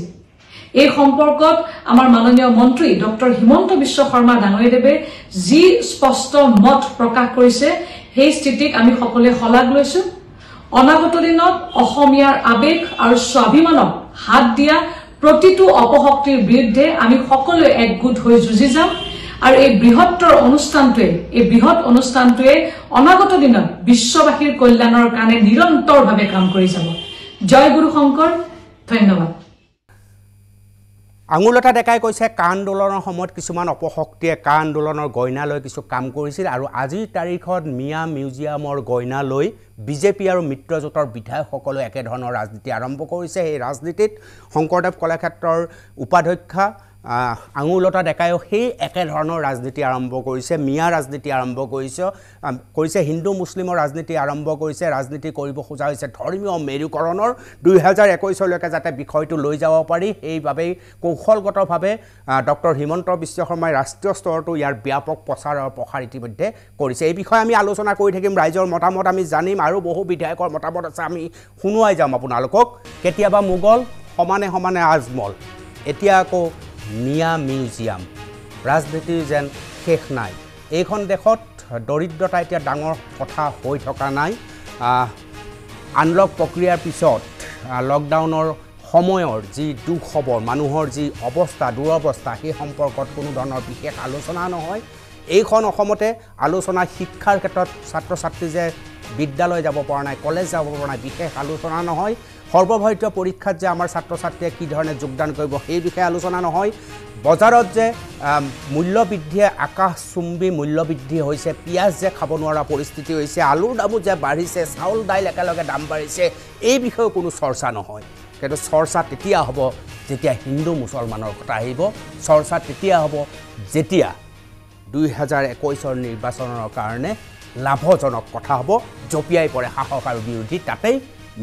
এই সম্পৰ্কত আমাৰ মাননীয় মন্ত্ৰী ডক্টৰ হিমন্ত বিশ্ব শৰ্মা ডাঙৰীয়াদেৱে যি স্পষ্ট মত প্ৰকাশ কৰিছে সেই স্থিতিক আমি সকলোৱে শলাগ লৈছো। অনাগত দিনত অসমীয়াৰ আৱেগ আৰু স্বাভিমানক হাত দিয়া প্ৰতিটো অপশক্তিৰ বিৰুদ্ধে আমি সকলোৱে একগোট হৈ যুঁজি যাম আৰু এই বৃহত্তৰ অনুষ্ঠানটোৱে এই বৃহৎ অনুষ্ঠানটোৱে অনাগত দিনত বিশ্ববাসীৰ কল্যাণৰ কাৰণে নিৰন্তৰভাৱে কাম কৰি যাব। জয় গুৰু শংকৰ ধন্যবাদ। আঙুলতা ডেকাই কৈছে কা আন্দোলনৰ সময়ত কিছুমান অপশক্তিয়ে কা আন্দোলনৰ গইনা লৈ কিছু কাম কৰিছিল আৰু আজিৰ তাৰিখত মিয়া মিউজিয়ামৰ গইনা লৈ বিজেপি আৰু মিত্ৰজোঁটৰ বিধায়কসকলেও একেধৰণৰ ৰাজনীতি আৰম্ভ কৰিছে। সেই ৰাজনীতিত শংকৰদেৱ কলাক্ষেত্ৰৰ উপাধ্যক্ষা আঙুলতা ডেকায়ো সেই একেধৰণৰ ৰাজনীতি আৰম্ভ কৰিছে মিয়া ৰাজনীতি আৰম্ভ কৰিছে কৰিছে হিন্দু মুছলিমৰ ৰাজনীতি আৰম্ভ কৰিছে ৰাজনীতি কৰিব খোজা হৈছে ধৰ্মীয় মেৰুকৰণৰ দুহেজাৰ একৈছলৈকে যাতে বিষয়টো লৈ যাব পাৰি সেইবাবেই কৌশলগতভাৱে ডক্টৰ হিমন্ত বিশ্ব শৰ্মাই ৰাষ্ট্ৰীয় স্তৰতো ইয়াৰ ব্যাপক প্ৰচাৰ আৰু প্ৰসাৰ ইতিমধ্যে কৰিছে। এই বিষয়ে আমি আলোচনা কৰি থাকিম ৰাইজৰ মতামত আমি জানিম আৰু বহু বিধায়কৰ মতামত আছে আমি শুনোৱাই যাম আপোনালোকক। কেতিয়াবা মোগল সমানে সমানে আজমল। এতিয়া আকৌ মিয়া মিউজিয়াম। ৰাজনীতিৰ যেন শেষ নাই। এইখন দেশত দৰিদ্ৰতা এতিয়া ডাঙৰ কথা হৈ থকা নাই। আনলক প্ৰক্ৰিয়াৰ পিছত লকডাউনৰ সময়ৰ যি দুখ খবৰ মানুহৰ যি অৱস্থা দুৰৱস্থা সেই সম্পৰ্কত কোনো ধৰণৰ বিশেষ আলোচনা নহয়। এইখন অসমতে আলোচনা শিক্ষাৰ ক্ষেত্ৰত ছাত্ৰ ছাত্ৰী যে বিদ্যালয় যাব পৰা নাই কলেজ যাব পৰা নাই বিশেষ আলোচনা নহয়। সৰ্বভাৰতীয় পৰীক্ষাত যে আমাৰ ছাত্ৰ ছাত্ৰীয়ে কি ধৰণে যোগদান কৰিব সেই বিষয়ে আলোচনা নহয়। বজাৰত যে মূল্যবৃদ্ধিয়ে আকাশচুম্বী মূল্যবৃদ্ধি হৈছে পিঁয়াজ যে খাব নোৱাৰা পৰিস্থিতি হৈছে আলুৰ দামো যে বাঢ়িছে চাউল দাইল একেলগে দাম বাঢ়িছে এই বিষয়েও কোনো চৰ্চা নহয়। কিন্তু চৰ্চা তেতিয়া হ'ব যেতিয়া হিন্দু মুছলমানৰ কথা আহিব। চৰ্চা তেতিয়া হ'ব যেতিয়া দুই হাজাৰ একৈছৰ নিৰ্বাচনৰ কাৰণে লাভজনক কথা হ'ব জঁপিয়াই পৰে শাসক আৰু বিৰোধী তাতেই।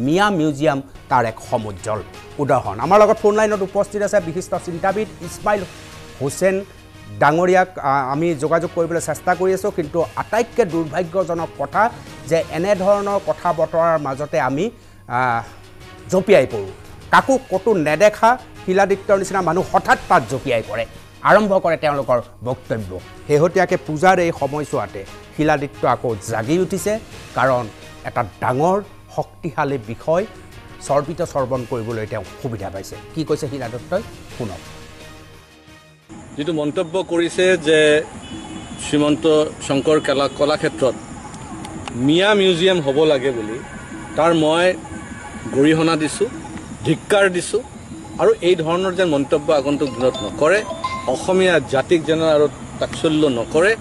মিয়া মিউজিয়াম তাৰ এক সমুজ্জ্বল উদাহৰণ। আমাৰ লগত ফোন লাইনত উপস্থিত আছে বিশিষ্ট চিন্তাবিদ ইছমাইল হুছেইন ডাঙৰীয়াক আমি যোগাযোগ কৰিবলৈ চেষ্টা কৰি আছোঁ কিন্তু আটাইতকৈ দুৰ্ভাগ্যজনক কথা যে এনেধৰণৰ কথা বতৰাৰ মাজতে আমি জঁপিয়াই পৰোঁ। কাকো ক'তো নেদেখা শিলাদিত্যৰ নিচিনা মানুহ হঠাৎ তাত জঁপিয়াই পৰে। আৰম্ভ কৰে তেওঁলোকৰ বক্তব্য। শেহতীয়াকৈ পূজাৰ এই সময়ছোৱাতে শিলাদিত্য আকৌ জাগি উঠিছে কাৰণ এটা ডাঙৰ শক্তিশালী বিষয় চৰ্বিত চৰ্বণ কৰিবলৈ তেওঁ সুবিধা পাইছে। কি কৈছে শিলাদত্তই শুনক। যিটো মন্তব্য কৰিছে যে শ্ৰীমন্ত শংকৰ কলা কলাক্ষেত্ৰত মিয়া মিউজিয়াম হ'ব লাগে বুলি তাৰ মই গৰিহণা দিছোঁ ধিক্কাৰ দিছোঁ আৰু এই ধৰণৰ যেন মন্তব্য আগন্তুক দিনত নকৰে অসমীয়া জাতিক যেন আৰু তাৎসল্য নকৰে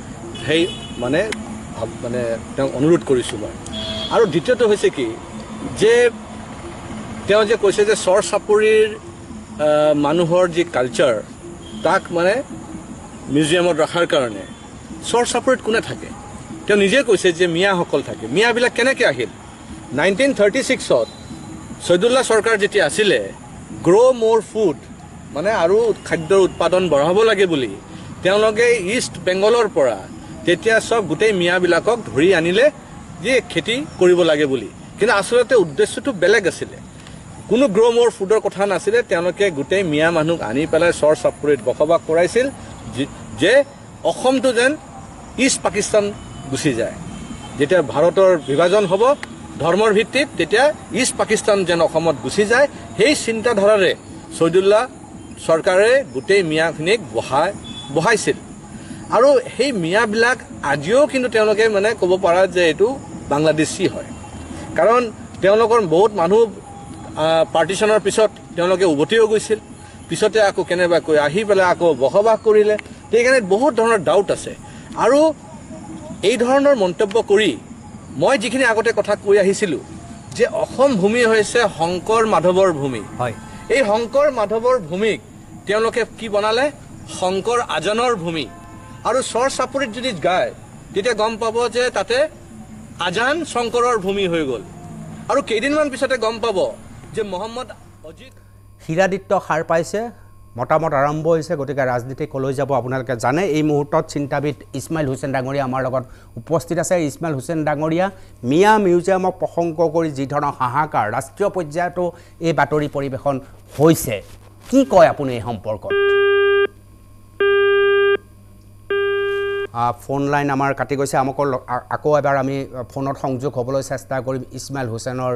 সেই মানে মানে তেওঁক অনুৰোধ কৰিছোঁ মই। আৰু দ্বিতীয়টো হৈছে কি যে তেওঁ যে কৈছে যে চৰ চাপৰিৰ মানুহৰ যি কালচাৰ তাক মানে মিউজিয়ামত ৰখাৰ কাৰণে চৰ চাপৰিত কোনে থাকে? তেওঁ নিজে কৈছে যে মিয়াসকল থাকে। মিয়াবিলাক কেনেকৈ আহিল? নাইনটিন থাৰ্টি ছিক্সত চৈদুল্লা চৰকাৰ যেতিয়া আছিলে গ্ৰ' মোৰ ফুড মানে আৰু খাদ্যৰ উৎপাদন বঢ়াব লাগে বুলি তেওঁলোকে ইষ্ট বেংগলৰ পৰা তেতিয়া চব গোটেই মিয়াবিলাকক ধৰি আনিলে যে খেতি কৰিব লাগে বুলি। কিন্তু আচলতে উদ্দেশ্যটো বেলেগ আছিলে। কোনো গ্ৰ' মোৰ ফুডৰ কথা নাছিলে তেওঁলোকে গোটেই মিয়া মানুহক আনি পেলাই চৰ চাপৰিত বসবাস কৰাইছিল যি- অসমটো যেন ইষ্ট পাকিস্তান গুচি যায়। যেতিয়া ভাৰতৰ বিভাজন হ'ব ধৰ্মৰ ভিত্তিত তেতিয়া ইষ্ট পাকিস্তান যেন অসমত গুচি যায় সেই চিন্তাধাৰাৰে চৈদুল্লা চৰকাৰে গোটেই মিয়াখিনিক বহাই বহাইছিল। আৰু সেই মিয়াবিলাক আজিও কিন্তু তেওঁলোকে মানে ক'ব পাৰা যে এইটো বাংলাদেশী হয়। কাৰণ তেওঁলোকৰ বহুত মানুহ পাৰ্টিশ্যনৰ পিছত তেওঁলোকে উভতিও গৈছিল। পিছতে আকৌ কেনেবাকৈ আহি পেলাই আকৌ বসবাস কৰিলে। সেইকাৰণে বহুত ধৰণৰ ডাউট আছে। আৰু এই ধৰণৰ মন্তব্য কৰি মই যিখিনি আগতে কথা কৈ আহিছিলোঁ যে অসম ভূমি হৈছে শংকৰ মাধৱৰ ভূমি। হয়। এই শংকৰ মাধৱৰ ভূমিক তেওঁলোকে কি বনালে? শংকৰ আজনৰ ভূমি। আৰু চৰ চাপৰিত যদি গায় তেতিয়া গম পাব যে তাতে আজান শংকৰৰ ভূমি হৈ গ'ল। আৰু কেইদিনমান পিছতে গম পাব যে মহম্মদ অজিত হীৰাদিত্য সাৰ পাইছে মতামত আৰম্ভ হৈছে গতিকে ৰাজনীতি কলৈ যাব আপোনালোকে জানে। এই মুহূৰ্তত চিন্তাবিদ ইছমাইল হুছেইন ডাঙৰীয়া আমাৰ লগত উপস্থিত আছে। ইছমাইল হুছেইন ডাঙৰীয়া মিয়া মিউজিয়ামক প্ৰসংগ কৰি যি ধৰণৰ হাহাকাৰ ৰাষ্ট্ৰীয় পৰ্যায়তো এই বাতৰি পৰিৱেশন হৈছে। কি কয় আপুনি এই সম্পৰ্কত? ফোন লাইন আমাৰ কাটি গৈছে। আমাক আকৌ এবাৰ আমি ফোনত সংযোগ হ'বলৈ চেষ্টা কৰিম ইছমাইল হুছেইনৰ।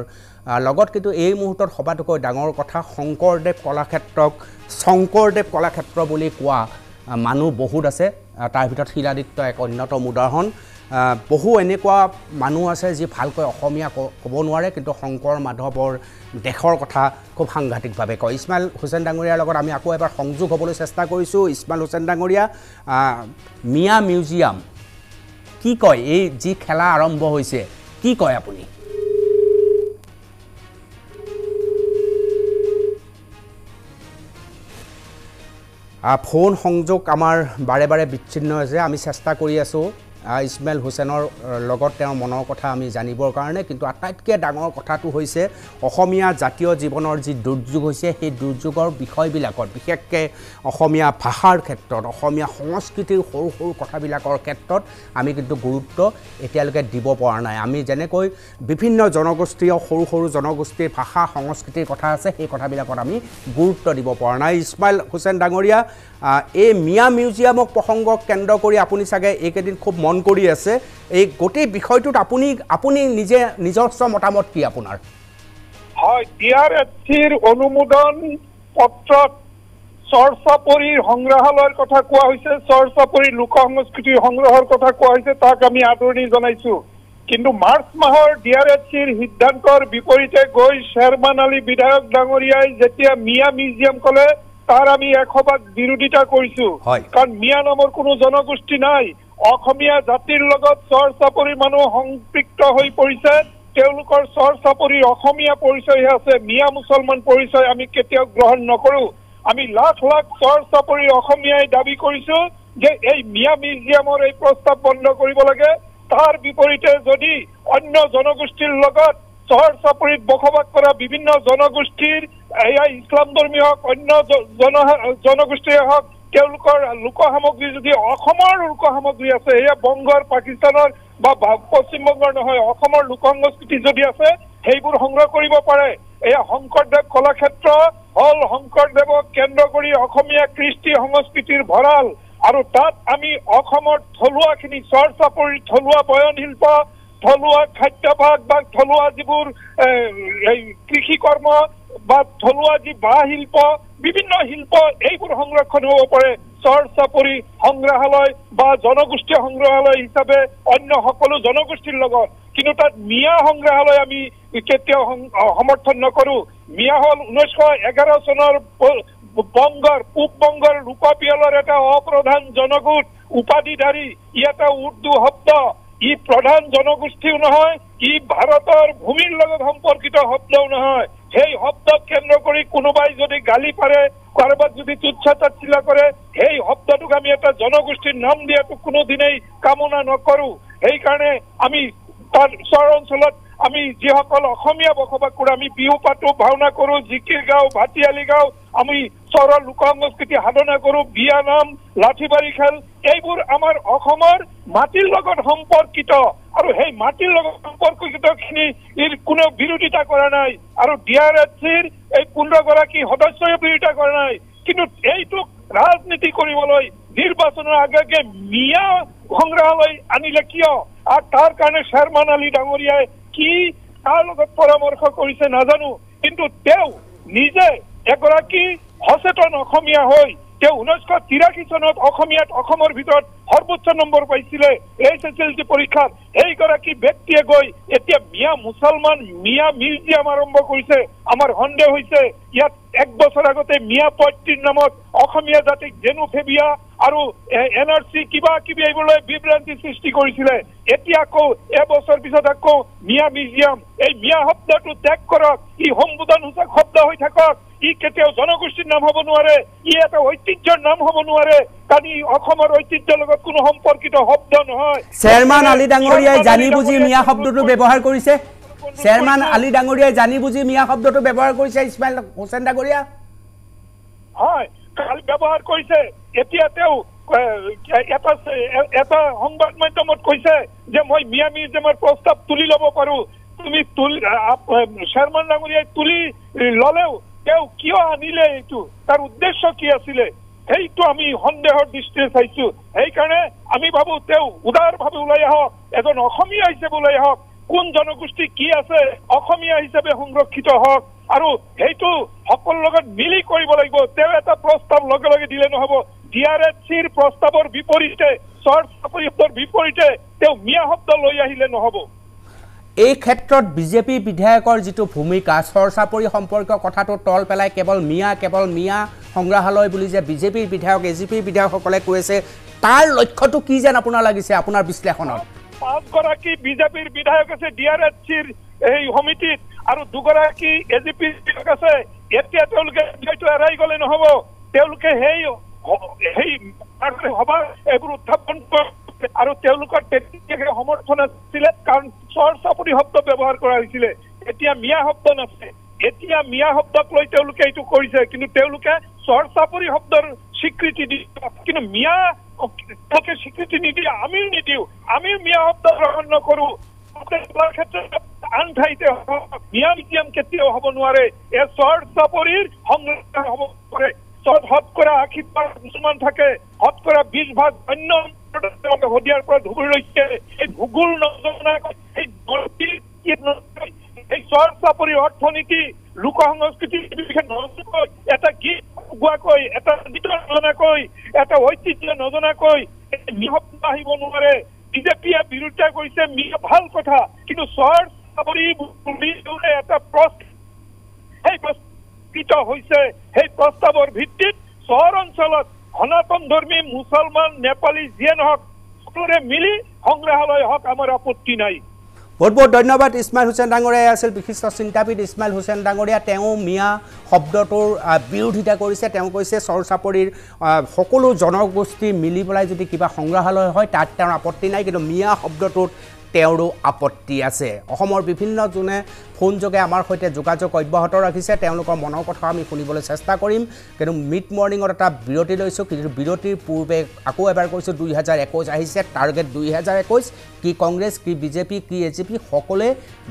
লগত কিন্তু এই মুহূৰ্তত সবাতোকৈ ডাঙৰ কথা শংকৰদেৱ কলাক্ষেত্ৰক শংকৰদেৱ কলাক্ষেত্ৰ বুলি কোৱা মানুহ বহুত আছে। তাৰ ভিতৰত শিলাদিত্য এক অন্যতম উদাহৰণ। বহু এনেকুৱা মানুহ আছে যি ভালকৈ অসমীয়া ক'ব নোৱাৰে কিন্তু শংকৰ মাধৱৰ দেশৰ কথা খুব সাংঘাতিকভাৱে কয়। ইছমাইল হুছেইন ডাঙৰীয়াৰ লগত আমি আকৌ এবাৰ সংযোগ হ'বলৈ চেষ্টা কৰিছোঁ। ইছমাইল হুছেইন ডাঙৰীয়া মিয়া মিউজিয়াম। কি কয়? এই যি খেলা আৰম্ভ হৈছে কি কয় আপুনি? ফোন সংযোগ আমাৰ বাৰে বাৰে বিচ্ছিন্ন হৈছে। আমি চেষ্টা কৰি আছোঁ। ইছমাইল হুছেইনৰ লগত তেওঁৰ মনৰ কথা আমি জানিবৰ কাৰণে কিন্তু আটাইতকৈ ডাঙৰ কথাটো হৈছে অসমীয়া জাতীয় জীৱনৰ যি দুৰ্যোগ হৈছে সেই দুৰ্যোগৰ বিষয়বিলাকত বিশেষকৈ অসমীয়া ভাষাৰ ক্ষেত্ৰত অসমীয়া সংস্কৃতিৰ সৰু সৰু কথাবিলাকৰ ক্ষেত্ৰত আমি কিন্তু গুৰুত্ব এতিয়ালৈকে দিব পৰা নাই। আমি যেনেকৈ বিভিন্ন জনগোষ্ঠীয় সৰু সৰু জনগোষ্ঠীৰ ভাষা সংস্কৃতিৰ কথা আছে সেই কথাবিলাকত আমি গুৰুত্ব দিব পৰা নাই। ইছমাইল হুছেইন ডাঙৰীয়া এই মিয়া মিউজিয়ামক প্ৰসংগক কেন্দ্ৰ কৰি আপুনি চাগে এইকেইদিন খুব মন কৰি আছে এই গোটেই বিষয়টোত আপুনি আপুনি নিজে নিজস্ব মতামত কি আপোনাৰ? হয় টি আৰ এছ চিৰ অনুমোদন পত্ৰত চৰ চাপৰিৰ সংগ্ৰহালয়ৰ কথা কোৱা হৈছে চৰ চাপৰিৰ লোক সংস্কৃতিৰ সংগ্ৰহৰ কথা কোৱা হৈছে তাক আমি আদৰণি জনাইছো। কিন্তু মাৰ্চ মাহৰ ডি আৰ এছ চিৰ সিদ্ধান্তৰ বিপৰীতে গৈ শ্বেৰমান আলী বিধায়ক ডাঙৰীয়াই যেতিয়া মিয়া মিউজিয়াম ক'লে তাৰ আমি এশভাগ বিৰোধিতা কৰিছো। কাৰণ মিয়া নামৰ কোনো জনগোষ্ঠী নাই। অসমীয়া জাতিৰ লগত চৰ চাপৰি মানুহ সম্পৃক্ত হৈ পৰিছে। তেওঁলোকৰ চৰ চাপৰিৰ অসমীয়া পৰিচয়হে আছে। মিয়া মুছলমান পৰিচয় আমি কেতিয়াও গ্ৰহণ নকৰো। আমি লাখ লাখ চৰ চাপৰিৰ অসমীয়াই দাবী কৰিছো যে এই মিয়া মিউজিয়ামৰ এই প্ৰস্তাৱ বন্ধ কৰিব লাগে। তাৰ বিপৰীতে যদি অন্য জনগোষ্ঠীৰ লগত চহৰ চাপৰিত বসবাস কৰা বিভিন্ন জনগোষ্ঠীৰ এয়া ইছলাম ধৰ্মী হওক অন্য জন জনগোষ্ঠীয়ে হওক তেওঁলোকৰ লোক সামগ্ৰী যদি অসমৰ লোক সামগ্ৰী আছে এয়া বংগৰ পাকিস্তানৰ বা পশ্চিমবংগৰ নহয় অসমৰ লোক সংস্কৃতি যদি আছে সেইবোৰ সংগ্ৰহ কৰিব পাৰে। এয়া শংকৰদেৱ কলাক্ষেত্ৰ হল শংকৰদেৱক কেন্দ্ৰ কৰি অসমীয়া কৃষ্টি সংস্কৃতিৰ ভঁৰাল। আৰু তাত আমি অসমৰ থলুৱাখিনি চৰ চাপৰিৰ থলুৱা বয়ন শিল্প থলুৱা খাদ্যভাগ বা থলুৱা যিবোৰ এই কৃষি কৰ্ম বা থলুৱা যি বাঁহ শিল্প বিভিন্ন শিল্প এইবোৰ সংৰক্ষণ হ'ব পাৰে। চৰ চাপৰি সংগ্ৰহালয় বা জনগোষ্ঠীয় সংগ্ৰহালয় হিচাপে অন্য সকলো জনগোষ্ঠীৰ লগত। কিন্তু তাত মিয়া সংগ্ৰহালয় আমি কেতিয়াও সমৰ্থন নকৰো। মিয়া হল ঊনৈছশ এঘাৰ চনৰ বংগৰ পূব বংগৰ লোকপিয়লৰ এটা অপ্ৰধান জনগোট উপাধিধাৰী। ই এটা উৰ্দু শব্দ। ই প্ৰধান জনগোষ্ঠীও নহয় ই ভাৰতৰ ভূমিৰ লগত সম্পৰ্কিত শব্দও নহয়। সেই শব্দক কেন্দ্ৰ কৰি কোনোবাই যদি গালি পাৰে কাৰোবাক যদি তুচ্ছা তাচ্ছিলা কৰে সেই শব্দটোক আমি এটা জনগোষ্ঠীৰ নাম দিয়াটো কোনোদিনেই কামনা নকৰো। সেইকাৰণে আমি তাৰ চৰ অঞ্চলত আমি যিসকল অসমীয়া বসবাস কৰোঁ আমি বিহু পাতো ভাওনা কৰোঁ জিকিৰ গাওঁ ভাটিয়ালি গাওঁ আমি চৰৰ লোক সংস্কৃতি সাধনা কৰোঁ বিয়া নাম লাঠিবাৰী খেল এইবোৰ আমাৰ অসমৰ মাটিৰ লগত সম্পৰ্কিত আৰু সেই মাটিৰ লগত সম্পৰ্কিত খিনি কোনেও বিৰোধিতা কৰা নাই আৰু ডি আৰ এছ চিৰ এই পোন্ধৰগৰাকী সদস্যই বিৰোধিতা কৰা নাই? কিন্তু এইটোক ৰাজনীতি কৰিবলৈ নিৰ্বাচনৰ আগে আগে মিয়া সংগ্ৰহালয় আনিলে কিয়? আৰু তাৰ কাৰণে শ্বেৰমান আলী ডাঙৰীয়াই কি তাৰ লগত পৰামৰ্শ কৰিছে নাজানো। কিন্তু তেওঁ নিজে এগৰাকী সচেতন অসমীয়া হৈ তেওঁ ঊনৈছশ তিৰাশী চনত অসমীয়াত অসমৰ ভিতৰত সৰ্বোচ্চ নম্বৰ পাইছিলে এইচ এছ এল চি পৰীক্ষাত। সেইগৰাকী ব্যক্তিয়ে গৈ এতিয়া মিয়া মুছলমান মিয়া মিউজিয়াম আৰম্ভ কৰিছে। আমাৰ সন্দেহ হৈছে ইয়াত এক বছৰ আগতে মিয়া পয়ত্ৰীৰ নামত অসমীয়া জাতিক জেনোফেবিয়া আৰু এন আৰ চি কিবা কিবি এইবোৰলৈ বিভ্ৰান্তি সৃষ্টি কৰিছিলে। এতিয়া আকৌ এবছৰ পিছত আকৌ মিয়া মিউজিয়াম। এই মিয়া শব্দটো ত্যাগ কৰক ই সম্বোধন সূচক শব্দ হৈ থাকক ই কেতিয়াও জনগোষ্ঠীৰ নাম হ'ব নোৱাৰে ই এটা ঐতিহ্যৰ নাম হ'ব নোৱাৰে কাৰণ ই অসমৰ ঐতিহ্যৰ লগত কোনো সম্পৰ্কিত শব্দ নহয়। চেয়াৰমান আলী ডাঙৰীয়াই জানি বুজি মিয়া শব্দটো ব্যৱহাৰ কৰিছে। চেয়াৰমান আলী ডাঙৰীয়াই জানি বুজি মিয়া শব্দটো ব্যৱহাৰ কৰিছে ইছমাইল হুছেইন ডাঙৰীয়া। হয় কাল ব্যৱহাৰ কৰিছে। এতিয়া তেওঁ এটা এটা সংবাদ মাধ্যমত কৈছে যে মই মিয়া মিউজিয়ামৰ প্ৰস্তাৱ তুলি ল'ব পাৰো তুমি তুলি শ্বাৰমান ডাঙৰীয়াই তুলি ললেও তেওঁ কিয় আনিলে এইটো? তাৰ উদ্দেশ্য কি আছিলে? সেইটো আমি সন্দেহৰ দৃষ্টিৰে চাইছো। সেইকাৰণে আমি ভাবো তেওঁ উদাৰভাৱে ওলাই আহক এজন অসমীয়া হিচাপে ওলাই আহক। কোন জনগোষ্ঠী কি আছে অসমীয়া হিচাপে সংৰক্ষিত হওক। আৰু সেইটো সকলোৰ লগত মিলি কৰিব লাগিব। তেওঁ এটা প্ৰস্তাৱ লগে লগে দিলে নহব। ডি আৰ এছ চিৰ প্ৰস্তাৱৰ বিপৰীতে চৰ চাকৰি শব্দৰ বিপৰীতে তেওঁ মিয়া শব্দ লৈ আহিলে নহব। এই ক্ষেত্ৰত বিজেপি বিধায়কৰ যিটো ভূমিকা চৰ্চাপৰি সম্পৰ্কীয় কথাটো তল পেলাই কেৱল মিয়া কেৱল মিয়া সংগ্ৰহালয় বুলি যে বিজেপিৰ বিধায়ক এ জি পিৰ বিধায়কসকলে কৈ আছে তাৰ লক্ষ্যটো কি যেন আপোনাৰ লাগিছে আপোনাৰ বিশ্লেষণত? পাঁচগৰাকী বিজেপিৰ বিধায়ক আছে ডি আৰ এছ চিৰ এই সমিতিত আৰু দুগৰাকী এ জি পিৰ বিধায়ক আছে। এতিয়া তেওঁলোকে হয়তো এৰাই গলে নহব। তেওঁলোকে সেই সেই সভা এইবোৰ উত্থাপন কৰে আৰু তেওঁলোকৰ তেতিয়া সমৰ্থন আছিলে কাৰণ চৰ চাপৰি শব্দ ব্যৱহাৰ কৰা হৈছিলে। এতিয়া মিয়া শব্দ নাছে। এতিয়া মিয়া শব্দক লৈ তেওঁলোকে এইটো কৰিছে কিন্তু তেওঁলোকে চৰ চাপৰি শব্দৰ স্বীকৃতি দি কিন্তু মিয়া তেওঁলোকে স্বীকৃতি নিদিয়ে আমিও নিদিওঁ। আমিও মিয়া শব্দ গ্ৰহণ নকৰো। আন ঠাইতে মিয়া মিডিয়াম কেতিয়াও হ'ব নোৱাৰে। এই চৰ চাপৰিৰ সংৰক্ষণ হ'ব পাৰে। চত শতকৰা আশী ভাগ মুছলমান থাকে। শতকৰা বিশ ভাগ অন্য অৰ্থনীতি লোক নজনাকৈ এটা গীত গোৱাকৈ এটা গীত নজনাকৈ এটা ঐতিহ্য নজনাকৈ আহিব নোৱাৰে বিজেপিয়ে বিৰোধিতা কৰিছে ভাল কথা কিন্তু চৰ চাপৰি এটা প্ৰশ্ন সেই প্ৰস্তুত হৈছে সেই প্ৰস্তাৱৰ ভিত্তিত চহৰ অঞ্চলত সনাতন ধৰ্মী মুছলমান নেপালী যিয়ে নহওক সকলোৰে মিলি সংগ্ৰহালয় হওক আমাৰ আপত্তি নাই। বহুত বহুত ধন্যবাদ ইছমাইল হুছেইন ডাঙৰীয়াই আছিল বিশিষ্ট চিন্তাবিদ ইছমাইল হুছেইন ডাঙৰীয়া। তেওঁ মিয়া শব্দটোৰ বিৰোধিতা কৰিছে। তেওঁ কৈছে চৰ চাপৰিৰ সকলো জনগোষ্ঠী মিলি পেলাই যদি কিবা সংগ্ৰহালয় হয় তাত তেওঁৰ আপত্তি নাই। কিন্তু মিয়া শব্দটোত তেওঁৰো আপত্তি আছে। অসমৰ বিভিন্নজনে ফোনযোগে আমাৰ সৈতে যোগাযোগ অব্যাহত ৰাখিছে তেওঁলোকৰ মনৰ কথা আমি শুনিবলৈ চেষ্টা কৰিম। কিন্তু মিড মৰ্ণিঙত এটা বিৰতি লৈছোঁ কিন্তু বিৰতিৰ পূৰ্বে আকৌ এবাৰ কৈছোঁ দুই হাজাৰ একৈছ আহিছে টাৰ্গেট দুই হাজাৰ একৈছ। কি কংগ্ৰেছ কি বিজেপি কি এ জি পি সকলোৱে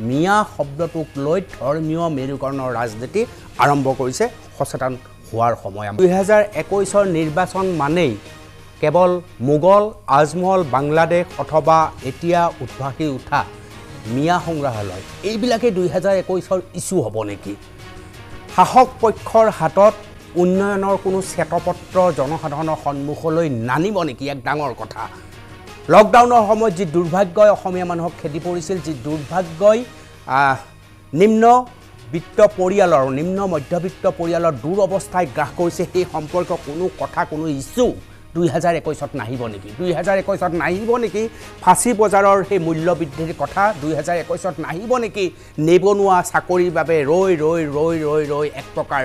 মিয়া শব্দটোক লৈ ধৰ্মীয় মেৰুকৰণৰ ৰাজনীতি আৰম্ভ কৰিছে। সচেতন হোৱাৰ সময়। দুহেজাৰ একৈছৰ নিৰ্বাচন মানেই কেৱল মোগল আজমহল বাংলাদেশ অথবা এতিয়া উদ্ভাসি উঠা মিয়া সংগ্ৰহালয়। এইবিলাকেই দুই হাজাৰ একৈছৰ ইছ্যু হ'ব নেকি? শাসক পক্ষৰ হাতত উন্নয়নৰ কোনো শ্বেতপত্ৰ জনসাধাৰণৰ সন্মুখলৈ নানিব নেকি এক ডাঙৰ কথা? লকডাউনৰ সময়ত যি দুৰ্ভাগ্যই অসমীয়া মানুহক খেদি পৰিছিল যি দুৰ্ভাগ্যই নিম্ন বিত্ত পৰিয়ালৰ নিম্ন মধ্যবিত্ত পৰিয়ালৰ দুৰৱস্থাই গ্ৰাস কৰিছে সেই সম্পৰ্কীয় কোনো কথা কোনো ইছ্যু দুই হাজাৰ একৈছত নাহিব নেকি? দুই হাজাৰ একৈছত নাহিব নেকি? ফাঁচী বজাৰৰ সেই মূল্য বৃদ্ধিৰ কথা দুই হাজাৰ একৈছত নাহিব নেকি? নিবনুৱা চাকৰিৰ বাবে ৰৈ ৰৈ ৰৈ ৰৈ ৰৈ এক প্ৰকাৰ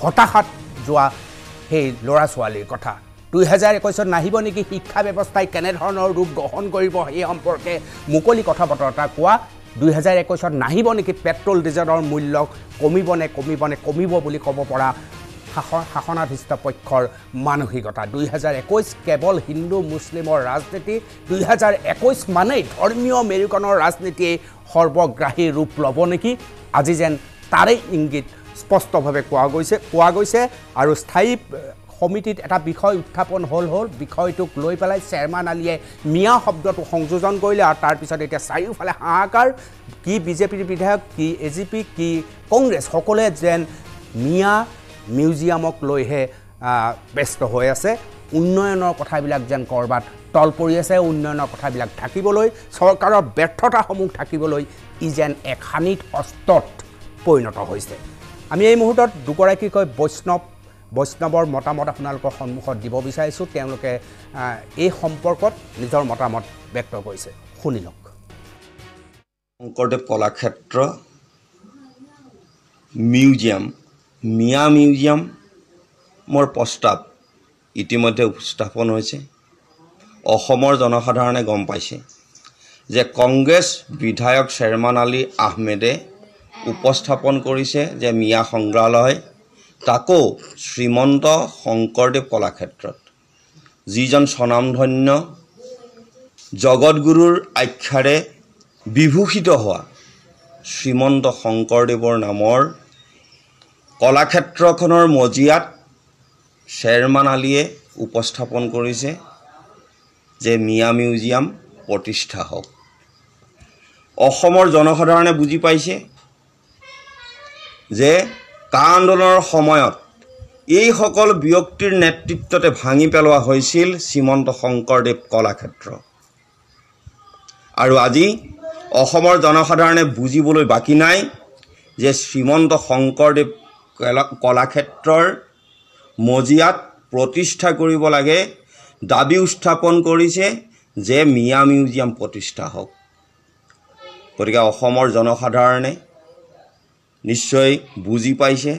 হতাশাত যোৱা সেই ল'ৰা ছোৱালীৰ কথা। দুই হাজাৰ একৈছত নাহিব নেকি? শিক্ষা ব্যৱস্থাই কেনেধৰণৰ ৰূপ গ্ৰহণ কৰিব সেই সম্পৰ্কে মুকলি কথা বতৰা কোৱা। দুই হাজাৰ একৈছত নাহিব নেকি? পেট্ৰল ডিজেলৰ মূল্য কমিবনে কমিবনে কমিব বুলি ক'ব পৰা শাসন শাসনাধিষ্ঠ পক্ষৰ মানসিকতা। দুই হাজাৰ একৈছ কেৱল হিন্দু মুছলিমৰ ৰাজনীতি দুই হাজাৰ একৈছ মানেই ধৰ্মীয় মেৰুকৰণৰ ৰাজনীতিয়ে সৰ্বগ্ৰাহী ৰূপ ল'ব নেকি? আজি যেন তাৰেই ইংগিত স্পষ্টভাৱে কোৱা গৈছে কোৱা গৈছে আৰু স্থায়ী সমিতিত এটা বিষয় উত্থাপন হ'ল হ'ল। বিষয়টোক লৈ পেলাই চেয়াৰমান আলীয়ে মিয়া শব্দটো সংযোজন কৰিলে আৰু তাৰপিছত এতিয়া চাৰিওফালে হাহাকাৰ। কি বিজেপিৰ বিধায়ক কি এ জি পি কি কংগ্ৰেছ সকলোৱে যেন মিয়া মিউজিয়ামক লৈহে ব্যস্ত হৈ আছে। উন্নয়নৰ কথাবিলাক যেন ক'ৰবাত তল পৰি আছে উন্নয়নৰ কথাবিলাক ঢাকিবলৈ চৰকাৰৰ ব্যৰ্থতাসমূহ ঢাকিবলৈ ই যেন এক হানিত অস্ত্ৰত পৰিণত হৈছে। আমি এই মুহূৰ্তত দুগৰাকীকৈ বৈষ্ণৱ বৈষ্ণৱৰ মতামত আপোনালোকৰ সন্মুখত দিব বিচাৰিছোঁ। তেওঁলোকে এই সম্পৰ্কত নিজৰ মতামত ব্যক্ত কৰিছে। শুনি লওক। শংকৰদেৱ কলাক্ষেত্ৰ মিউজিয়াম। মিয়া মিউজিয়ামৰ প্ৰস্তাৱ ইতিমধ্যে উপস্থাপন হৈছে। অসমৰ জনসাধাৰণে গম পাইছে যে কংগ্ৰেছ বিধায়ক শ্বেৰমান আলী আহমেদে উপস্থাপন কৰিছে যে মিয়া সংগ্ৰহালয় তাকো শ্ৰীমন্ত শংকৰদেৱ কলাক্ষেত্ৰত। যিজন স্বনামধন্য জগতগুৰুৰ আখ্যাৰে বিভূষিত হোৱা শ্ৰীমন্ত শংকৰদেৱৰ নামৰ কলাক্ষেত্ৰখনৰ মজিয়াত শ্বেৰমান আলীয়ে উপস্থাপন কৰিছে যে মিয়া মিউজিয়াম প্ৰতিষ্ঠা হওক। অসমৰ জনসাধাৰণে বুজি পাইছে যে কা আন্দোলনৰ সময়ত এইসকল ব্যক্তিৰ নেতৃত্বতে ভাঙি পেলোৱা হৈছিল শ্ৰীমন্ত শংকৰদেৱ কলাক্ষেত্ৰ। আৰু আজি অসমৰ জনসাধাৰণে বুজিবলৈ বাকী নাই যে শ্ৰীমন্ত শংকৰদেৱ কলাক্ষেত্ৰৰ মজিয়াত প্ৰতিষ্ঠা কৰিব লাগে দাবী উত্থাপন কৰিছে যে মিয়া মিউজিয়াম প্ৰতিষ্ঠা হওক। গতিকে অসমৰ জনসাধাৰণে নিশ্চয় বুজি পাইছে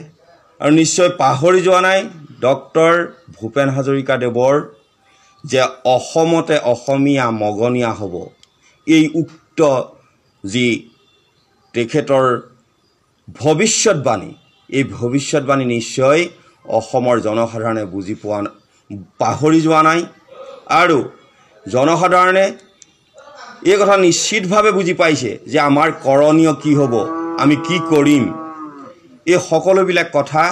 আৰু নিশ্চয় পাহৰি যোৱা নাই ডক্টৰ ভূপেন হাজৰিকাদেৱৰ যে অসমতে অসমীয়া মগনীয়া হ'ব। এই উক্ত যি তেখেতৰ ভৱিষ্যতবাণী এই ভৱিষ্যতবাণী নিশ্চয় অসমৰ জনসাধাৰণে বুজি পোৱা পাহৰি যোৱা নাই। আৰু জনসাধাৰণে এই কথা নিশ্চিতভাৱে বুজি পাইছে যে আমাৰ কৰণীয় কি হ'ব আমি কি কৰিম। এই সকলোবিলাক কথা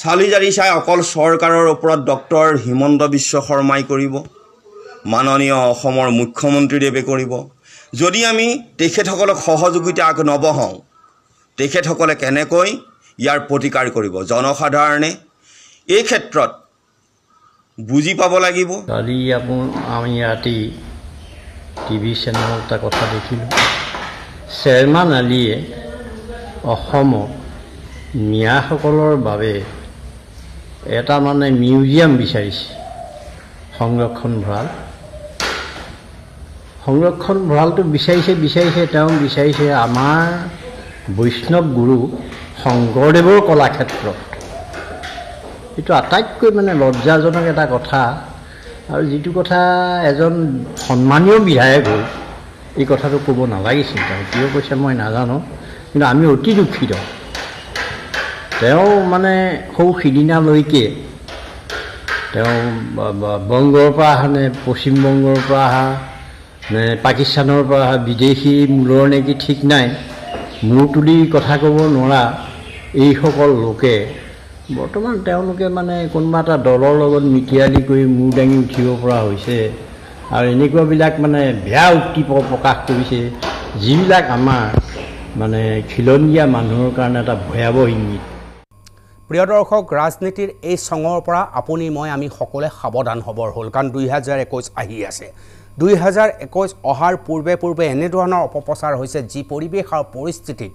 চালি জাৰি চাই অকল চৰকাৰৰ ওপৰত ডক্টৰ হিমন্ত বিশ্ব শৰ্মাই কৰিব মাননীয় অসমৰ মুখ্যমন্ত্ৰীদেৱে কৰিব। যদি আমি তেখেতসকলক সহযোগিতা আগ নবহাওঁ তেখেতসকলে কেনেকৈ ইয়াৰ প্ৰতিকাৰ কৰিব? জনসাধাৰণে এই ক্ষেত্ৰত বুজি পাব লাগিব। কালি আমি ৰাতি টিভি চেনেলত এটা কথা দেখিলোঁ। শ্বেৰমান আলীয়ে অসমত মিয়াসকলৰ বাবে এটা মানে মিউজিয়াম বিচাৰিছে। সংৰক্ষণ ভঁৰাল। সংৰক্ষণ ভঁৰালটো বিচাৰিছে বিচাৰিছে তেওঁ বিচাৰিছে আমাৰ বৈষ্ণৱ গুৰু শংকৰদেৱৰ কলাক্ষেত্ৰত এইটো আটাইতকৈ মানে লজ্জাজনক এটা কথা আৰু যিটো কথা এজন সন্মানীয় বিধায়ক হৈ এই কথাটো ক'ব নালাগিছিল তেওঁ কিয় কৈছে মই নাজানো কিন্তু আমি অতি দুখিত। তেওঁ মানে সৌ সিদিনালৈকে তেওঁ বংগৰ পৰা অহা নে পশ্চিমবংগৰ পৰা অহা নে পাকিস্তানৰ পৰা অহা বিদেশী মূলৰ নেকি ঠিক নাই মূৰ তুলি কথা ক'ব নোৱাৰা এইসকল লোকে বৰ্তমান তেওঁলোকে মানে কোনোবা এটা দলৰ লগত মিতিৰালি কৰি মূৰ দাঙি উঠিব পৰা হৈছে আৰু এনেকুৱাবিলাক মানে বেয়া উক্তি প্ৰ- প্ৰকাশ কৰিছে যিবিলাক আমাৰ মানে খিলঞ্জীয়া মানুহৰ কাৰণে এটা ভয়াৱহ ইংগিত। প্ৰিয় দৰ্শক ৰাজনীতিৰ এই চঙৰ পৰা আপুনি মই আমি সকলোৱে সাৱধান হ'বৰ হ'ল কাৰণ দুই হাজাৰ একৈছ আহি আছে। দুই হাজাৰ একৈছ অহাৰ পূৰ্বে পূৰ্বে এনেধৰণৰ অপপ্ৰচাৰ হৈছে যি পৰিৱেশ আৰু পৰিস্থিতিত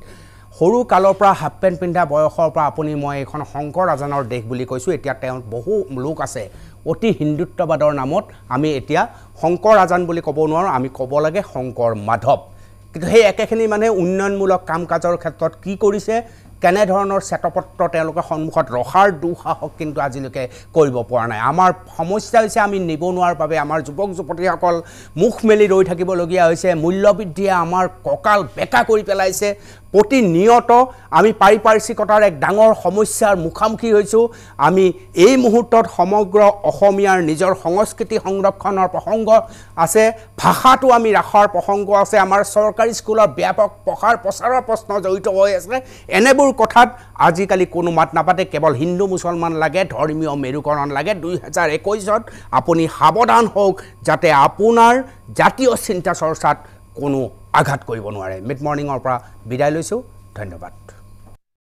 সৰু কালৰ পৰা হাফ পেণ্ট পিন্ধা বয়সৰ পৰা আপুনি মই এইখন শংকৰ ৰাজানৰ দেশ বুলি কৈছোঁ। এতিয়া তেওঁৰ বহু লোক আছে অতি হিন্দুত্ববাদৰ নামত আমি এতিয়া শংকৰ ৰাজান বুলি ক'ব নোৱাৰোঁ আমি ক'ব লাগে শংকৰ মাধৱ। কিন্তু সেই একেখিনি মানুহে উন্নয়নমূলক কাম কাজৰ ক্ষেত্ৰত কি কৰিছে? কেনেধৰণৰ শ্বেতপত্ৰ তেওঁলোকৰ সন্মুখত ৰখাৰ দুঃসাহস কিন্তু আজিলৈকে কৰিব পৰা নাই। আমাৰ সমস্যা হৈছে আমি নিবনুৱাৰ বাবে আমাৰ যুৱক যুৱতীসকল মুখ মেলি ৰৈ থাকিবলগীয়া হৈছে মূল্যবৃদ্ধিয়ে আমাৰ কঁকাল বেকা কৰি পেলাইছে। প্ৰতিনিয়ত আমি পাৰিপাৰ্শ্বিকতাৰ এক ডাঙৰ সমস্যাৰ মুখামুখি হৈছোঁ। আমি এই মুহূৰ্তত সমগ্ৰ অসমীয়াৰ নিজৰ সংস্কৃতি সংৰক্ষণৰ প্ৰসংগ আছে ভাষাটো আমি ৰাখাৰ প্ৰসংগ আছে আমাৰ চৰকাৰী স্কুলৰ ব্যাপক প্ৰসাৰ প্ৰচাৰৰ প্ৰশ্ন জড়িত হৈ আছে। এনেবোৰ কথাত আজিকালি কোনো মাত নাপাতে কেৱল হিন্দু মুছলমান লাগে ধৰ্মীয় মেৰুকৰণ লাগে। দুই হাজাৰ একৈছত আপুনি সাৱধান হওক যাতে আপোনাৰ জাতীয় চিন্তা চৰ্চাত কোনো আঘাত কৰিব নোৱাৰে। মিড মৰ্ণিঙৰ পৰা বিদায় লৈছোঁ। ধন্যবাদ।